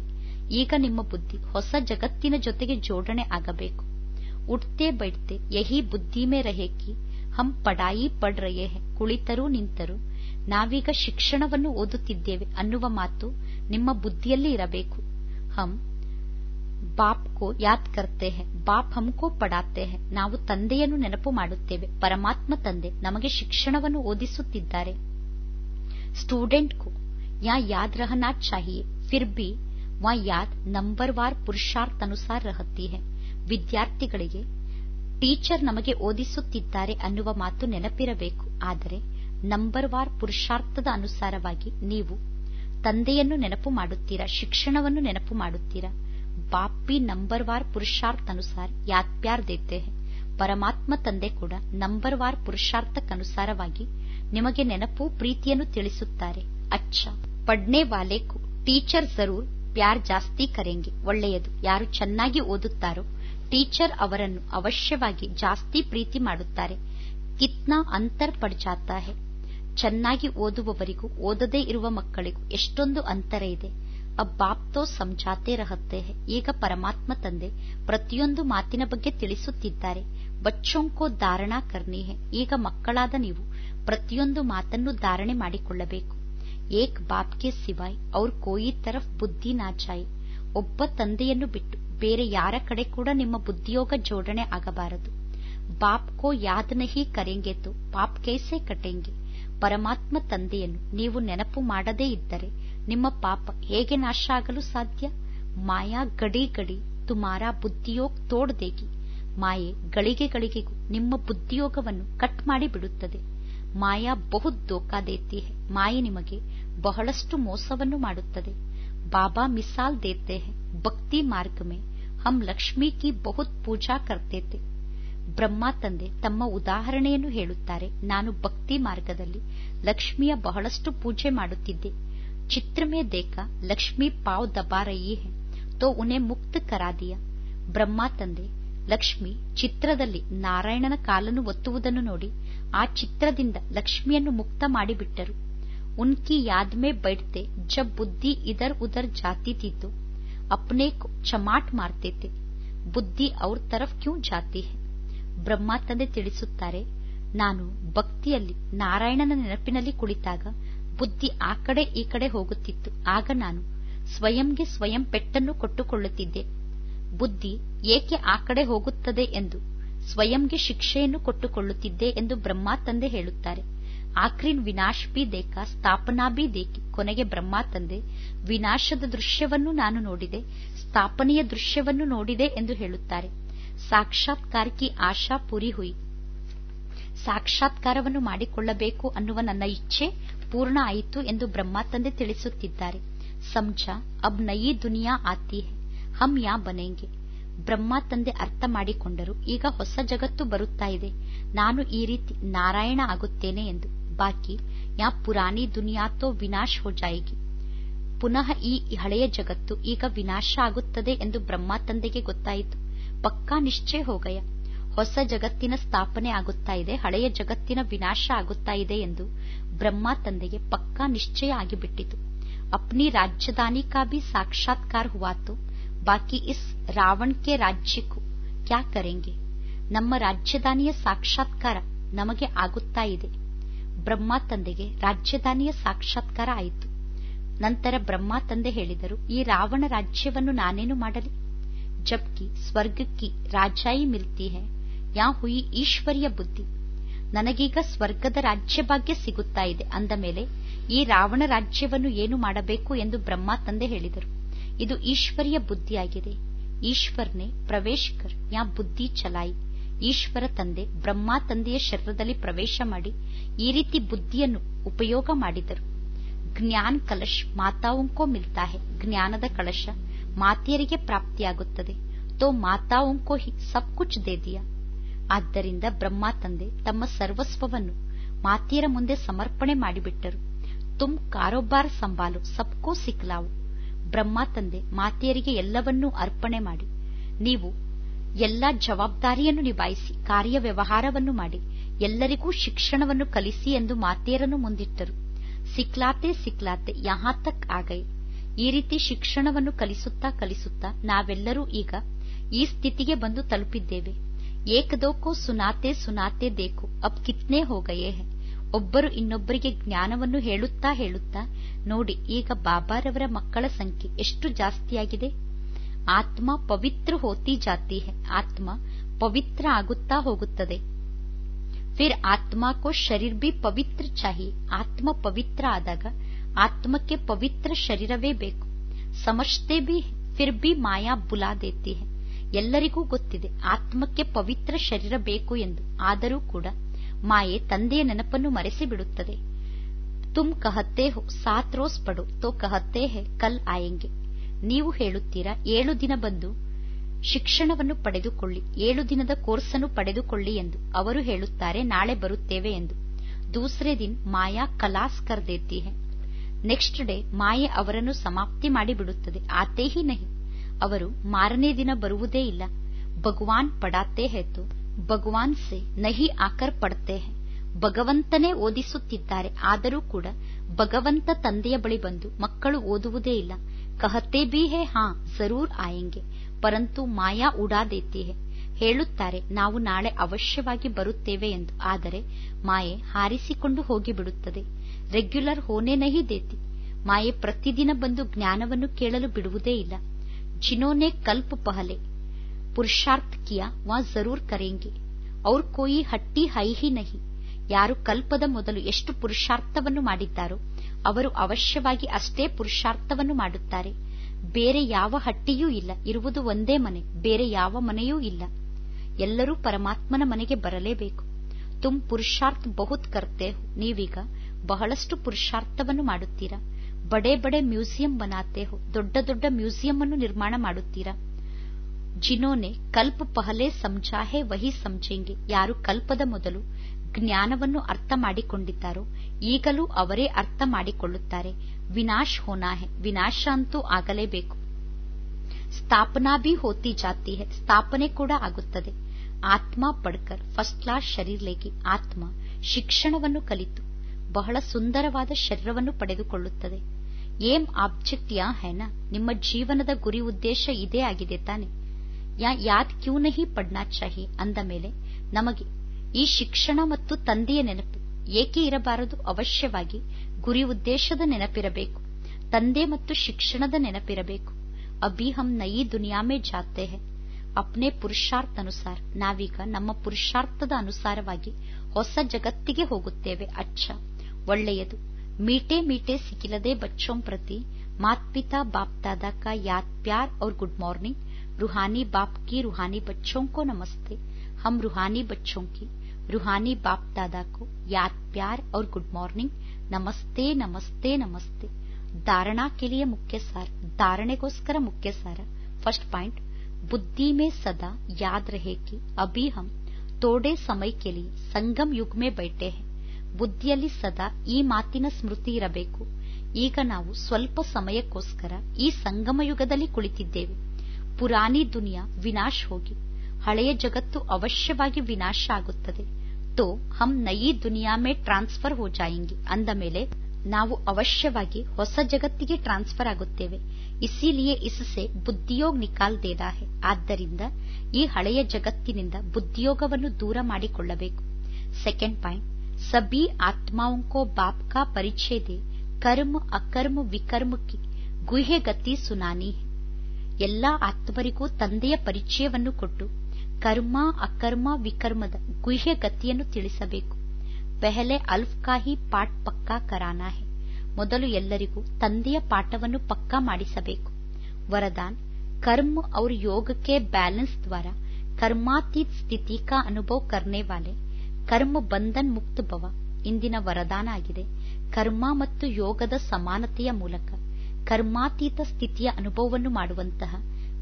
ಈಗ ನಿಮ್ಮ ಬುದ್ಧಿ ಹೊಸ ಜಗತ್ತಿನ ಜೊತೆಗೆ ಜೋಡಣೆ ಆಗಬೇಕು. ಉಡ್ತೆ ಬೈಠತೆ ಯಹಿ ಬುದ್ಧಿ ಮೇ ರಹೇ ಕಿ ಹಮ್ ಪಡಾಯಿ ಪಡ್ ರಯೇ ಹೇ ಕುಳಿತರೂ ನಿಂತರೂ ನಾವೀಗ ಶಿಕ್ಷಣವನ್ನು ಓದುತ್ತಿದ್ದೇವೆ ಅನ್ನುವ ಮಾತು ನಿಮ್ಮ ಬುದ್ಧಿಯಲ್ಲಿ ಇರಬೇಕು ಹಮ್ ಬಾಪ್ ಕೋ ಯಾದ್ ಕರ್ತೆ ಹೆ ಬಾಪ್ ಹಮ್ಕೋ ಪಡಾತೆ ಹೆ ನಾವು ತಂದೆಯನ್ನು ನೆನಪು ಮಾಡುತ್ತೇವೆ ಪರಮಾತ್ಮ ತಂದೆ ನಮಗೆ ಶಿಕ್ಷಣವನ್ನು ಓದಿಸುತ್ತಿದ್ದಾರೆ ಸ್ಟೂಡೆಂಟ್ ಕೋ ಯಾ ಯಾದ್ ರಹನಾ ಚಾಹಿಯೇ ಫಿರ್ ಬಿ ವಾ ಯಾದ್ ನಂಬರ್ವಾರ್ ಪುರುಷಾರ್ಥ ಅನುಸಾರ ರಹತಿ ಹೇ ವಿದ್ಯಾರ್ಥಿಗಳಿಗೆ ಟೀಚರ್ ನಮಗೆ ಓದಿಸುತ್ತಿದ್ದಾರೆ ಅನ್ನುವ ಮಾತು ನೆನಪಿರಬೇಕು. ಆದರೆ ನಂಬರ್ವಾರ್ ಪುರುಷಾರ್ಥದ ಅನುಸಾರವಾಗಿ ನೀವು ತಂದೆಯನ್ನು ನೆನಪು ಮಾಡುತ್ತೀರಾ, ಶಿಕ್ಷಣವನ್ನು ನೆನಪು ಮಾಡುತ್ತೀರಾ? ಬಾಪಿ ನಂಬರ್ ವಾರ್ ಪುರುಷಾರ್ಥ ಅನುಸಾರ ಯಾದ್ ಪ್ಯಾರ್ ದೇತೆ ಪರಮಾತ್ಮ ತಂದೆ ಕೂಡ ನಂಬರ್ವಾರ್ ಪುರುಷಾರ್ಥಕ್ಕನುಸಾರವಾಗಿ ನಿಮಗೆ ನೆನಪು, ಪ್ರೀತಿಯನ್ನು ತಿಳಿಸುತ್ತಾರೆ. ಅಚ್ಚ. ಪಡ್ನೆ ವಾಲೆ ಕು ಟೀಚರ್ ಜರೂರ್ ಪ್ಯಾರ್ ಜಾಸ್ತಿ ಕರೆಂಗೆ. ಒಳ್ಳೆಯದು. ಯಾರು ಚೆನ್ನಾಗಿ ಓದುತ್ತಾರೋ ಟೀಚರ್ ಅವರನ್ನು ಅವಶ್ಯವಾಗಿ ಜಾಸ್ತಿ ಪ್ರೀತಿ ಮಾಡುತ್ತಾರೆ. ಕಿತ್ನಾ ಅಂತರ್ ಪಡಚಾತಾಹೆ ಚೆನ್ನಾಗಿ ಓದುವವರಿಗೂ, ಓದದೇ ಇರುವ ಮಕ್ಕಳಿಗೂ ಎಷ್ಟೊಂದು ಅಂತರ ಇದೆ. ಅಬ್ ಬಾಪ್ ತೋ ಸಮಜಾತೆ ರಹತ್ತೆ ಈಗ ಪರಮಾತ್ಮ ತಂದೆ ಪ್ರತಿಯೊಂದು ಮಾತಿನ ಬಗ್ಗೆ ತಿಳಿಸುತ್ತಿದ್ದಾರೆ. ಬಚ್ಚೊಂಕೋ ಧಾರಣಾ ಕರ್ನಿ ಹೆ ಈಗ ಮಕ್ಕಳಾದ ನೀವು ಪ್ರತಿಯೊಂದು ಮಾತನ್ನು ಧಾರಣೆ ಮಾಡಿಕೊಳ್ಳಬೇಕು. ಏಕ್ ಬಾಪ್ಗೆ ಸಿವಾಯ್, ಅವ್ರ ಕೋಯಿ ತರಫ್ ಬುದ್ಧಿ ನಾಚಾಯಿ ಒಬ್ಬ ತಂದೆಯನ್ನು ಬಿಟ್ಟು ಬೇರೆ ಯಾರ ಕಡೆ ಕೂಡ ನಿಮ್ಮ ಬುದ್ಧಿಯೋಗ ಜೋಡಣೆ ಆಗಬಾರದು. ಬಾಪ್ ಕೋ ಯಾದ್ ನಹಿ ಕರೆಂಗೆ ತೋ ಪಾಪ್ ಕೈಸೆ ಕಟೆಂಗೆ. ಪರಮಾತ್ಮ ತಂದೆಯನ್ನು ನೀವು ನೆನಪು ಮಾಡದೇ ಇದ್ದರೆ ನಿಮ್ಮ ಪಾಪ ಹೇಗೆ ನಾಶ ಆಗಲು ಸಾಧ್ಯ? ಮಾಯಾ ಗಡಿ ಗಡಿ, ತುಮಾರಾ ಬುದ್ಧಿಯೋಗ್ ತೋಡ್ದೇಗಿ ಮಾಯೆ ಗಳಿಗೆ ಗಳಿಗೆಗೂ ನಿಮ್ಮ ಬುದ್ಧಿಯೋಗವನ್ನು ಕಟ್ ಮಾಡಿ ಬಿಡುತ್ತದೆ. ಮಾಯಾ ಬಹು ದೋಖಾ ದೇತಿ ಹೇ. ಮಾಯೆ ನಿಮಗೆ ಬಹಳಷ್ಟು ಮೋಸವನ್ನು ಮಾಡುತ್ತದೆ. ಬಾಬಾ ಮಿಸಾಲ್ ದೇತೆ ಭಕ್ತಿ में हम लक्ष्मी ಲಕ್ಷ್ಮಿ ಕಿ ಬಹುತ್ ಪೂಜಾ थे। ಬ್ರಹ್ಮ ತಂದೆ ತಮ್ಮ ಉದಾಹರಣೆಯನ್ನು ಹೇಳುತ್ತಾರೆ ನಾನು ಭಕ್ತಿ ಮಾರ್ಗದಲ್ಲಿ ಲಕ್ಷ್ಮಿಯ ಬಹಳಷ್ಟು ಪೂಜೆ ಮಾಡುತ್ತಿದ್ದೆ ಚಿತ್ರಮೇ ದೇಖ ಲಕ್ಷ್ಮಿ ಪಾವ್ ದಬಾ है ತೋ ಉನೆ ಮುಕ್ತ ಕರಾದಿಯ ಬ್ರಹ್ಮಾ ತಂದೆ ಲಕ್ಷ್ಮಿ ಚಿತ್ರದಲ್ಲಿ ನಾರಾಯಣನ ಕಾಲನ್ನು ಒತ್ತುವುದನ್ನು ನೋಡಿ ಆ ಚಿತ್ರದಿಂದ ಲಕ್ಷ್ಮಿಯನ್ನು ಮುಕ್ತ ಮಾಡಿಬಿಟ್ಟರು ಉನ್ಕಿ ಯಾದ್ಮೆ ಬೈಡ್ತೆ ಜಬ್ ಬುದ್ಧಿ ಇದರ್ ಉದರ್ ಜಾತಿ ತೀತು ಅಪ್ನೆ चमाट मारते थे। ಬುದ್ಧಿ ಅವ್ರ ತರಫ್ ಕ್ಯೂ ಜಾತಿ है? ಬ್ರಹ್ಮ ತಂದೆ ತಿಳಿಸುತ್ತಾರೆ ನಾನು ಭಕ್ತಿಯಲ್ಲಿ ನಾರಾಯಣನ ನೆನಪಿನಲ್ಲಿ ಕುಳಿತಾಗ ಬುದ್ಧಿ ಆ ಕಡೆ ಈ ಕಡೆ ಹೋಗುತ್ತಿತ್ತು ಆಗ ನಾನು ಸ್ವಯಂಗೆ ಸ್ವಯಂ ಪೆಟ್ಟನ್ನು ಕೊಟ್ಟುಕೊಳ್ಳುತ್ತಿದ್ದೆ ಬುದ್ಧಿ ಏಕೆ ಆ ಕಡೆ ಹೋಗುತ್ತದೆ ಎಂದು ಸ್ವಯಂಗೆ ಶಿಕ್ಷೆಯನ್ನು ಕೊಟ್ಟುಕೊಳ್ಳುತ್ತಿದ್ದೆ ಎಂದು ಬ್ರಹ್ಮ ತಂದೆ ಹೇಳುತ್ತಾರೆ ಆಕ್ರಿನ್ ವಿನಾಶ್ ಬಿ ದೇಖ, ಸ್ಥಾಪನಾ ಬಿ ದೇಕಿ ಕೊನೆಗೆ ಬ್ರಹ್ಮ ತಂದೆ. ವಿನಾಶದ ದೃಶ್ಯವನ್ನು ನಾನು ನೋಡಿದೆ, ಸ್ಥಾಪನೆಯ ದೃಶ್ಯವನ್ನು ನೋಡಿದೆ ಎಂದು ಹೇಳುತ್ತಾರೆ. ಸಾಕ್ಷಾತ್ಕಾರ ಕಿ ಆಶಾ ಪುರಿ ಹುಯಿ. ಸಾಕ್ಷಾತ್ಕಾರವನ್ನು ಮಾಡಿಕೊಳ್ಳಬೇಕು ಅನ್ನುವ ನನ್ನ ಇಚ್ಛೆ ಪೂರ್ಣ ಆಯಿತು ಎಂದು ಬ್ರಹ್ಮ ತಂದೆ ತಿಳಿಸುತ್ತಿದ್ದಾರೆ. ಸಂಜಾ, ಅಬ್ ನಯಿ ದುನಿಯಾ ಆತಿ ಹೇ, ಹಮ್ ಯಾ ಬನೆಂಗೆ. ಬ್ರಹ್ಮ ತಂದೆ ಅರ್ಥ ಮಾಡಿಕೊಂಡರು, ಈಗ ಹೊಸ ಜಗತ್ತು ಬರುತ್ತಾ ಇದೆ. ನಾನು ಈ ರೀತಿ ನಾರಾಯಣ ಆಗುತ್ತೇನೆ ಎಂದು. ಬಾಕಿ ಯಾ ಪುರಾನಿ ದುನಿಯಾ ತೋ ವಿನಾಶ್ ಹೋ ಜಾಯಿಗಿ ಪುನಃ ಈ ಹಳೆಯ ಜಗತ್ತು ಈಗ ವಿನಾಶ ಆಗುತ್ತದೆ ಎಂದು ಬ್ರಹ್ಮ ತಂದೆಗೆ ಗೊತ್ತಾಯಿತು ಪಕ್ಕಾ ನಿಶ್ಚಯ ಹೋಗಯ ಹೊಸ ಜಗತ್ತಿನ ಸ್ಥಾಪನೆ ಆಗುತ್ತಾ ಇದೆ ಹಳೆಯ ಜಗತ್ತಿನ ವಿನಾಶ ಆಗುತ್ತಾ ಇದೆ ಎಂದು ಬ್ರಹ್ಮ ತಂದೆಗೆ ಪಕ್ಕಾ ನಿಶ್ಚಯ ಆಗಿಬಿಟ್ಟಿತು ಅಪ್ನಿ ಕಾ ಭಿ ಸಾಕ್ಷಾತ್ಕಾರ ಹುವಾತು ಬಾಕಿ ಇಸ್ ರಾವಣ್ ಕೆ ರಾಜ್ಯಕ್ಕೂ ಕ್ಯಾ ಕರೆಂಗೆ ನಮ್ಮ ರಾಜ್ಯದಾನಿಯ ಸಾಕ್ಷಾತ್ಕಾರ ನಮಗೆ ಆಗುತ್ತಾ ಇದೆ ಬ್ರಹ್ಮ ತಂದೆಗೆ ರಾಜ್ಯದಾನಿಯ ಸಾಕ್ಷಾತ್ಕಾರ ಆಯಿತು. ನಂತರ ಬ್ರಹ್ಮ ತಂದೆ ಹೇಳಿದರು, ಈ ರಾವಣ ರಾಜ್ಯವನ್ನು ನಾನೇನು ಮಾಡಲಿ? ಜಬ್ಕಿ ಸ್ವರ್ಗಕ್ಕಿ ರಾಜಾಯಿ ಮಿಲ್ತಿ ಹೇ ಯಾ ಹುಯಿ ಈಶ್ವರಿಯ ಬುದ್ಧಿ? ನನಗೀಗ ಸ್ವರ್ಗದ ರಾಜ್ಯ ಭಾಗ್ಯ ಸಿಗುತ್ತಾ ಇದೆ, ಅಂದ ಮೇಲೆ ಈ ರಾವಣ ರಾಜ್ಯವನ್ನು ಏನು ಮಾಡಬೇಕು ಎಂದು ಬ್ರಹ್ಮ ತಂದೆ ಹೇಳಿದರು. ಇದು ಈಶ್ವರಿಯ ಬುದ್ಧಿಯಾಗಿದೆ. ಈಶ್ವರ್ನೆ ಪ್ರವೇಶ್ಕರ್ ಯಾ ಬುದ್ಧಿ ಚಲಾಯಿ. ಈಶ್ವರ ತಂದೆ ಬ್ರಹ್ಮ ತಂದೆಯ ಶರೀರದಲ್ಲಿ ಪ್ರವೇಶ ಮಾಡಿ ಈ ರೀತಿ ಬುದ್ಧಿಯನ್ನು ಉಪಯೋಗ ಮಾಡಿದರು. ಜ್ಞಾನ್ ಕಲಶ್ ಮಾತಾವುಂಕೋ ಮಿಲ್ತಾ ಹೆ ಜ್ಞಾನದ ಕಳಶ ಮಾತೆಯರಿಗೆ ಪ್ರಾಪ್ತಿಯಾಗುತ್ತದೆ. ತೋ ಮಾತಾವುಂಕೋ ಹಿ ಸಬ್ ಕುಚ್ ದೇದಿಯ ಆದ್ದರಿಂದ ಬ್ರಹ್ಮ ತಂದೆ ತಮ್ಮ ಸರ್ವಸ್ವವನ್ನು ಮಾತೆಯರ ಮುಂದೆ ಸಮರ್ಪಣೆ ಮಾಡಿಬಿಟ್ಟರು. ತುಮ್ ಕಾರೋಬಾರ್ ಸಂಬಾಲು ಸಬ್ಕೋ ಸಿಕ್ಲಾವು. ಬ್ರಹ್ಮ ತಂದೆ ಮಾತೆಯರಿಗೆ ಎಲ್ಲವನ್ನೂ ಅರ್ಪಣೆ ಮಾಡಿ, ನೀವು ಎಲ್ಲಾ ಜವಾಬ್ದಾರಿಯನ್ನು ನಿಭಾಯಿಸಿ, ಕಾರ್ಯವ್ಯವಹಾರವನ್ನು ಮಾಡಿ, ಎಲ್ಲರಿಗೂ ಶಿಕ್ಷಣವನ್ನು ಕಲಿಸಿ ಎಂದು ಮಾತೆಯರನ್ನು ಮುಂದಿಟ್ಟರು. ಸಿಕ್ಲಾತೆ ಸಿಕ್ಲಾತೆ ಯಹಾ ತಕ್ ಆಗೈ. ಈ ರೀತಿ ಶಿಕ್ಷಣವನ್ನು ಕಲಿಸುತ್ತಾ ಕಲಿಸುತ್ತಾ ನಾವೆಲ್ಲರೂ ಈಗ ಈ ಸ್ಥಿತಿಗೆ ಬಂದು ತಲುಪಿದ್ದೇವೆ. ಏಕದೋಕೋ ಸುನಾತೆ ಸುನಾತೆ ದೇಕು, ಅಬ್ ಕಿತ್ನೆ ಹೋಗಯೇ ಹೇ. ಒಬ್ಬರು ಇನ್ನೊಬ್ಬರಿಗೆ ಜ್ಞಾನವನ್ನು ಹೇಳುತ್ತಾ ಹೇಳುತ್ತಾ, ನೋಡಿ ಈಗ ಬಾಬಾರವರ ಮಕ್ಕಳ ಸಂಖ್ಯೆ ಎಷ್ಟು ಜಾಸ್ತಿಯಾಗಿದೆ. ಆತ್ಮ ಪವಿತ್ರ ಹೋತಿ ಜಾತಿ है ಪವಿತ್ರ ಆಗುತ್ತಾ ಹೋಗುತ್ತದೆ. ಫಿರ್ ಆತ್ಮ ಕೋ शरीर ಬಿ ಪವಿತ್ರ ಚಾಹಿ. ಆತ್ಮ ಪವಿತ್ರ ಆದಾಗ ಆತ್ಮಕ್ಕೆ ಪವಿತ್ರ ಶರೀರವೇ ಬೇಕು. ಸಮಷ್ಟೇ ಬಿ ಫಿರ್ ಬಿ ಮಾಯಾ ಬುಲಾ ದೇತಿ ಹೈ. ಎಲ್ಲರಿಗೂ ಗೊತ್ತಿದೆ, ಆತ್ಮಕ್ಕೆ ಪವಿತ್ರ ಶರೀರ ಬೇಕು ಎಂದು. ಆದರೂ ಕೂಡ ಮಾಯೆ ತಂದೆಯ ನೆನಪನ್ನು ಮರೆಸಿ ಬಿಡುತ್ತದೆ. ತುಮ್ ಕಹತ್ತೆ ಹೋ, ಸಾತ್ ರೋಸ್ ಪಡೋ. ತೋ ಕಹತ್ತೆ ಹೇ, ಕಲ್ ಆಯೆಂಗೆ. ನೀವು ಹೇಳುತ್ತೀರಾ? ಏಳು ದಿನ ಬಂದು ಶಿಕ್ಷಣವನ್ನು ಪಡೆದುಕೊಳ್ಳಿ. ಏಳು ದಿನದ ಕೋರ್ಸನ್ನು ಪಡೆದುಕೊಳ್ಳಿ ಎಂದು ಅವರು ಹೇಳುತ್ತಾರೆ. ನಾಳೆ ಬರುತ್ತೇವೆ ಎಂದು. ದೂಸರೆ ದಿನ ಮಾಯಾ ಕಲಾಸ್ ಕರ್ ದೇತಿ ನೆಕ್ಸ್ಟ್ ಡೇ ಮಾಯೆ ಅವರನ್ನು ಸಮಾಪ್ತಿ ಮಾಡಿಬಿಡುತ್ತದೆ. ಆತೇ ಹಿ ನಹಿ. ಅವರು ಮಾರನೇ ದಿನ ಬರುವುದೇ ಇಲ್ಲ. ಭಗವಾನ್ ಪಡಾತೆ ಹೇತು ಭಗವಾನ್ ಸೆ ನಹಿ ಆಕರ್ ಪಡತೆ ಹೇ. ಭಗವಂತನೇ ಓದಿಸುತ್ತಿದ್ದಾರೆ. ಆದರೂ ಕೂಡ ಭಗವಂತ ತಂದೆಯ ಬಳಿ ಬಂದು ಮಕ್ಕಳು ಓದುವುದೇ ಇಲ್ಲ. ಕಹತೆ ಬಿ ಹೇ ಹಾ ಜರೂರ್ ಆಯೆಂಗೆ ಪರಂತು ಮಾಯಾ ಉಡಾ ದೇತಿ ಹೇ ಹೇಳುತ್ತಾರೆ ನಾವು ನಾಳೆ ಅವಶ್ಯವಾಗಿ ಬರುತ್ತೇವೆ ಎಂದು ಆದರೆ ಮಾಯೆ ಹಾರಿಸಿಕೊಂಡು ಹೋಗಿಬಿಡುತ್ತದೆ ರೆಗ್ಯುಲರ್ ಹೋನೆ ನಹಿ ದೇತಿ ಮಾಯೆ ಪ್ರತಿದಿನ ಬಂದು ಜ್ಞಾನವನ್ನು ಕೇಳಲು ಬಿಡುವುದೇ ಇಲ್ಲ जिन्होंने कल्प पहले पुरुषार्थ किया वह जरूर करेंगे और कोई ಹಟ್ಟಿ ಹೈ ಹಿ ನಹಿ ಯಾರು ಕಲ್ಪದ ಮೊದಲು ಎಷ್ಟು ಪುರುಷಾರ್ಥವನ್ನು ಮಾಡಿದ್ದಾರೋ ಅವರು ಅವಶ್ಯವಾಗಿ ಅಷ್ಟೇ ಪುರುಷಾರ್ಥವನ್ನು ಮಾಡುತ್ತಾರೆ. ಬೇರೆ ಯಾವ ಹಟ್ಟಿಯೂ ಇಲ್ಲ. ಇರುವುದು ಒಂದೇ ಮನೆ. ಬೇರೆ ಯಾವ ಮನೆಯೂ ಇಲ್ಲ. ಎಲ್ಲರೂ ಪರಮಾತ್ಮನ ಮನೆಗೆ ಬರಲೇಬೇಕು. ತುಮ್ ಪುರುಷಾರ್ಥ ಬಹುತ್ ಕರ್ತೆ ನೀವೀಗ ಬಹಳಷ್ಟು ಪುರುಷಾರ್ಥವನ್ನು ಮಾಡುತ್ತೀರಾ? ಬಡೆ ಬಡೆ ಮ್ಯೂಸಿಯಂ ಬನಾತೆ ಹೋ. ದೊಡ್ಡ ದೊಡ್ಡ ಮ್ಯೂಸಿಯಂ ಅನ್ನು ನಿರ್ಮಾಣ ಮಾಡುತ್ತೀರಾ? ಜಿನೋನೆ ಕಲ್ಪ ಪಹಲೆ ಸಮಜಾಹೆ ವಹಿ ಸಮಜೆಂಗೆ. ಯಾರು ಕಲ್ಪದ ಮೊದಲು ಜ್ಞಾನವನ್ನು ಅರ್ಥ ಮಾಡಿಕೊಂಡಿದ್ದಾರೋ, ಈಗಲೂ ಅವರೇ ಅರ್ಥ ಮಾಡಿಕೊಳ್ಳುತ್ತಾರೆ. ವಿನಾಶ್ ಹೋನಾ ಹೆ ವಿನಾಶ ಅಂತೂ ಆಗಲೇಬೇಕು. ಸ್ಥಾಪನಾ ಭೀ ಹೋತಿ ಜಾತಿ ಹೇ, ಸ್ಥಾಪನೆ ಕೂಡ ಆಗುತ್ತದೆ. ಆತ್ಮ ಪಡ್ಕರ್ ಫಸ್ಟ್ ಕ್ಲಾಸ್ ಶರೀರ್ಲೇಗಿ ಆತ್ಮ, ಶಿಕ್ಷಣವನ್ನು ಕಲಿತು, ಬಹಳ ಸುಂದರವಾದ ಶರೀರವನ್ನು ಪಡೆದುಕೊಳ್ಳುತ್ತದೆ. ಏಮ್ ಆಬ್ಜೆಕ್ಟ್ ಯಾ ಹೇನಾ ನಿಮ್ಮ ಜೀವನದ ಗುರಿ ಉದ್ದೇಶ ಇದೇ ಆಗಿದೆ ತಾನೆ. ಯಾ ಯಾದ್ ಕ್ಯೂ ನಹಿ ಪಡ್ನಾ ಚಾಹಿ ಅಂದ ಮೇಲೆ, ನಮಗೆ ಈ ಶಿಕ್ಷಣ ಮತ್ತು ತಂದೆಯ ನೆನಪು ಏಕೆ ಇರಬಾರದು? ಅವಶ್ಯವಾಗಿ ಗುರಿ ಉದ್ದೇಶದ ನೆನಪಿರಬೇಕು. ತಂದೆ ಮತ್ತು ಶಿಕ್ಷಣದ ನೆನಪಿರಬೇಕು. ಅಭಿ ಹಮ್ ನಯಿ ದುನಿಯಾಮೆ ಜಾತೆ ಹೇ. ಅಪ್ನೆ ಪುರುಷಾರ್ಥ ಅನುಸಾರ ನಾವೀಗ ನಮ್ಮ ಪುರುಷಾರ್ಥದ ಅನುಸಾರವಾಗಿ ಹೊಸ ಜಗತ್ತಿಗೆ ಹೋಗುತ್ತೇವೆ. ಅಚ್ಚ. ಒಳ್ಳೆಯದು. ಮೀಟೆ ಮೀಟೆ ಸಿಕ್ಕಿಲದೆ ಬಚ್ಚೋಂ ಪ್ರತಿ. ಮಾತ್ ಪಿತಾ ಬಾಪ್ ದಾದಾ ಕಾ ಯಾದ್ ಪ್ಯಾರ್ ಔರ್ ಗುಡ್ ಮಾರ್ನಿಂಗ್. ರುಹಾನಿ ಬಾಪ್ ಕಿ ರುಹಾನಿ ಬಚ್ಚೋಂ ಕೋ ನಮಸ್ತೆ. ಹಮ್ ರುಹಾನಿ ಬಚ್ಚೋಂ ಕಿ रूहानी बाप दादा को याद, प्यार और गुड मॉर्निंग। नमस्ते नमस्ते नमस्ते। धारणा के लिए मुख्य सार धारणे को मुख्य सारा। फ़र्स्ट पॉइंट बुद्धि में सदा याद रहे कि अभी हम थोड़े समय के लिए संगम ಯುಗ में बैठे हैं। ಬುದ್ಧಿಯಲ್ಲಿ ಸದಾ ಈ ಮಾತಿನ ಸ್ಮೃತಿ ಇರಬೇಕು ಈಗ ನಾವು ಸ್ವಲ್ಪ ಸಮಯಕ್ಕೋಸ್ಕರ ಈ ಸಂಗಮ ಯುಗದಲ್ಲಿ ಕುಳಿತಿದ್ದೇವೆ ಪುರಾಣಿ ದುನಿಯಾ ಹಳೆಯ ಜಗತ್ತು ಅವಶ್ಯವಾಗಿ ವಿನಾಶ ಆಗುತ್ತದೆ ತೋ, ಹಮ್ ನಯಿ ದುನಿಯಾ ಮೇ ಟ್ರಾನ್ಸ್ಫರ್ ಹೋ ಜಾಯಂಗೆ. ಅಂದ ಮೇಲೆ, ನಾವು ಅವಶ್ಯವಾಗಿ ಹೊಸ ಜಗತ್ತಿಗೆ ಟ್ರಾನ್ಸ್ಫರ್ ಆಗುತ್ತೇವೆ. ಇಸಿಲಿಯೇ ಇಸಸೆ ಬುದ್ಧಿಯೋಗ ನಿಕಾಲ್ ದೇದಾಹೆ. ಆದ್ದರಿಂದ, ಈ ಹಳೆಯ ಜಗತ್ತಿನಿಂದ ಬುದ್ಧಿಯೋಗವನ್ನು ದೂರ ಮಾಡಿಕೊಳ್ಳಬೇಕು. ಸೆಕೆಂಡ್ ಪಾಯಿಂಟ್, ಸಬಿ ಆತ್ಮಾಂಕೋ ಬಾಪ್ ಕಾ ಪರಿಚ್ಛೇದೆ, ಕರ್ಮ ಅಕರ್ಮ ವಿಕರ್ಮಕ್ಕೆ ಗುಹೆ ಗತಿ ಸುನಾನಿ ಎಲ್ಲಾ ಆತ್ಮರಿಗೂ ತಂದೆಯ ಪರಿಚಯವನ್ನು ಕೊಟ್ಟು ಕರ್ಮ ಅಕರ್ಮ ವಿಕರ್ಮದ ಗುಹ್ಯ ಗತಿಯನ್ನು ತಿಳಿಸಬೇಕು ಪೆಹಲೆ ಅಲ್ಫ್ ಕಾ ಹಿ ಪಾಠ್ ಪಕ್ಕಾ ಕರಾನಾ ಹೆ ಮೊದಲು ಎಲ್ಲರಿಗೂ ತಂದೆಯ ಪಾಠವನ್ನು ಪಕ್ಕಾ ಮಾಡಿಸಬೇಕು ವರದಾನ್ कर्म और योग के बैलेंस द्वारा कर्मातीत स्थिति का अनुभव करने वाले ಕರ್ಮ ಬಂಧನ್ ಮುಕ್ತ ಭವ ಇಂದಿನ ವರದಾನ ಆಗಿದೆ ಕರ್ಮ ಮತ್ತು ಯೋಗದ ಸಮಾನತೆಯ ಮೂಲಕ ಕರ್ಮಾತೀತ ಸ್ಥಿತಿಯ ಅನುಭವವನ್ನು ಮಾಡುವಂತಹ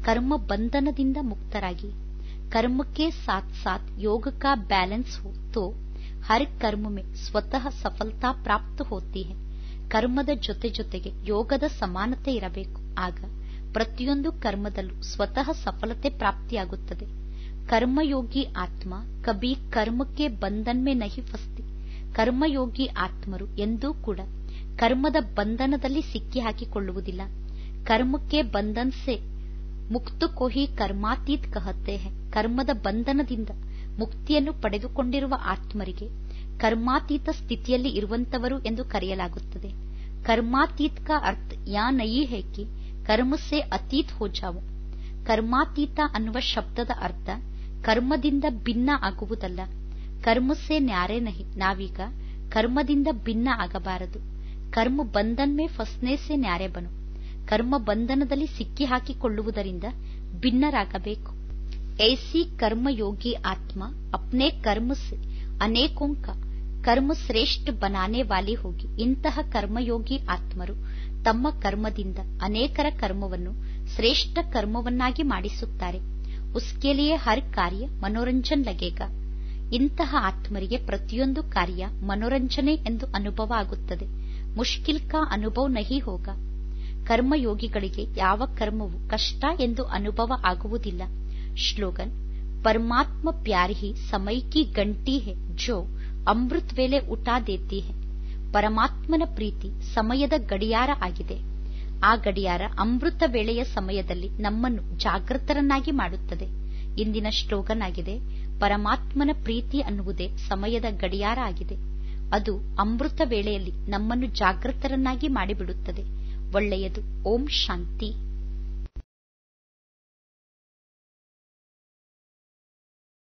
ಕರ್ಮ ಬಂಧನದಿಂದ ಮುಕ್ತರಾಗಿ ಕರ್ಮಕ್ಕೆ ಸಾಥ್ ಸಾಥ್ ಯೋಗ का ಬ್ಯಾಲೆನ್ಸ್ ಹೋ ತೋ हर कर्म में ಸ್ವತಃ ಸಫಲತಾ ಪ್ರಾಪ್ತ ಹೋತಿ ಹೆ ಕರ್ಮದ ಜೊತೆ ಜೊತೆಗೆ ಯೋಗದ ಸಮಾನತೆ ಇರಬೇಕು. ಆಗ ಪ್ರತಿಯೊಂದು ಕರ್ಮದಲ್ಲೂ ಸ್ವತಃ ಸಫಲತೆ ಪ್ರಾಪ್ತಿಯಾಗುತ್ತದೆ. ಕರ್ಮಯೋಗಿ ಆತ್ಮ ಕಬಿ ಕರ್ಮಕ್ಕೆ ಬಂಧನ್ಮೆ ನಹಿ ಫಸ್ತಿ. ಕರ್ಮಯೋಗಿ ಆತ್ಮರು ಎಂದೂ ಕೂಡ ಕರ್ಮದ ಬಂಧನದಲ್ಲಿ ಸಿಕ್ಕಿ ಹಾಕಿಕೊಳ್ಳುವುದಿಲ್ಲ ಕರ್ಮಕ್ಕೆ ಬಂಧನ್ ಮುಕ್ತ ಕೋಹಿ ಕರ್ಮಾತೀತ್ ಕಹತೆ ಕರ್ಮದ ಬಂಧನದಿಂದ ಮುಕ್ತಿಯನ್ನು ಪಡೆದುಕೊಂಡಿರುವ ಆತ್ಮರಿಗೆ ಕರ್ಮಾತೀತ ಸ್ಥಿತಿಯಲ್ಲಿ ಇರುವಂತವರು ಎಂದು ಕರೆಯಲಾಗುತ್ತದೆ. ಕರ್ಮಾತೀತ್ ಕಾ ಅರ್ಥ ಯಾ ನಯಿ ಹೇ ಕಿ ಕರ್ಮ ಸೆ ಅತೀತ್ ಹೋಜಾವು ಕರ್ಮಾತೀತ ಅನ್ನುವ ಶಬ್ದದ ಅರ್ಥ ಕರ್ಮದಿಂದ ಭಿನ್ನ ಆಗುವುದಲ್ಲ. ಕರ್ಮಸೆ ನ್ಯಾರೆ ನಹಿ, ನಾವೀಗ ಕರ್ಮದಿಂದ ಭಿನ್ನ ಆಗಬಾರದು. ಕರ್ಮ ಬಂಧನ್ ಮೇ ಫಸ್ನೆ ಸೆ ನ್ಯಾರೆ ಬನು. ಕರ್ಮ ಬಂಧನದಲ್ಲಿ ಸಿಕ್ಕಿ ಹಾಕಿಕೊಳ್ಳುವುದರಿಂದ ಭಿನ್ನರಾಗಬೇಕು ऐसी कर्मयोगी आत्मा अपने कर्म से अनेकों का ಕರ್ಮ ಶ್ರೇಷ್ಠ ಬನಾನೆ ವಾಲಿ ಹೋಗಿ ಇಂತಹ ಕರ್ಮಯೋಗಿ ಆತ್ಮರು ತಮ್ಮ ಕರ್ಮದಿಂದ ಅನೇಕರ ಕರ್ಮವನ್ನು ಶ್ರೇಷ್ಠ ಕರ್ಮವನ್ನಾಗಿ ಮಾಡಿಸುತ್ತಾರೆ ಉಸ್ಕೆ ಲಿಯೇ ಹರ್ ಕಾರ್ಯ ಮನೋರಂಜನ್ ಲಗೇಗ ಇಂತಹ ಆತ್ಮರಿಗೆ ಪ್ರತಿಯೊಂದು ಕಾರ್ಯ ಮನೋರಂಜನೆ ಎಂದು ಅನುಭವ ಆಗುತ್ತದೆ ಮುಷ್ಕಿಲ್ ಕಾ ಅನುಭವ ನಹಿ ಹೋಗ ಕರ್ಮಯೋಗಿಗಳಿಗೆ ಯಾವ ಕರ್ಮವು ಕಷ್ಟ ಎಂದು ಅನುಭವ ಆಗುವುದಿಲ್ಲ. ಶ್ಲೋಗನ್ ಪರಮಾತ್ಮ ಪ್ಯಾರಿಹಿ ಸಮೈಕಿ ಗಂಟಿ ಹೆ ಜೋ ಅಮೃತ್ ವೇಲೆ ಉಟಾ ದೇತಿ ಹೆ ಪರಮಾತ್ಮನ ಪ್ರೀತಿ ಸಮಯದ ಗಡಿಯಾರ ಆಗಿದೆ. ಆ ಗಡಿಯಾರ ಅಮೃತ ವೇಳೆಯ ಸಮಯದಲ್ಲಿ ನಮ್ಮನ್ನು ಜಾಗೃತರನ್ನಾಗಿ ಮಾಡುತ್ತದೆ. ಇಂದಿನ ಶ್ಲೋಗನ್ ಆಗಿದೆ ಪರಮಾತ್ಮನ ಪ್ರೀತಿ ಅನ್ನುವುದೇ ಸಮಯದ ಗಡಿಯಾರ ಆಗಿದೆ. ಅದು ಅಮೃತ ವೇಳೆಯಲ್ಲಿ ನಮ್ಮನ್ನು ಜಾಗೃತರನ್ನಾಗಿ ಮಾಡಿಬಿಡುತ್ತದೆ. ಒಳ್ಳೆಯದು. ಓಂ ಶಾಂತಿ.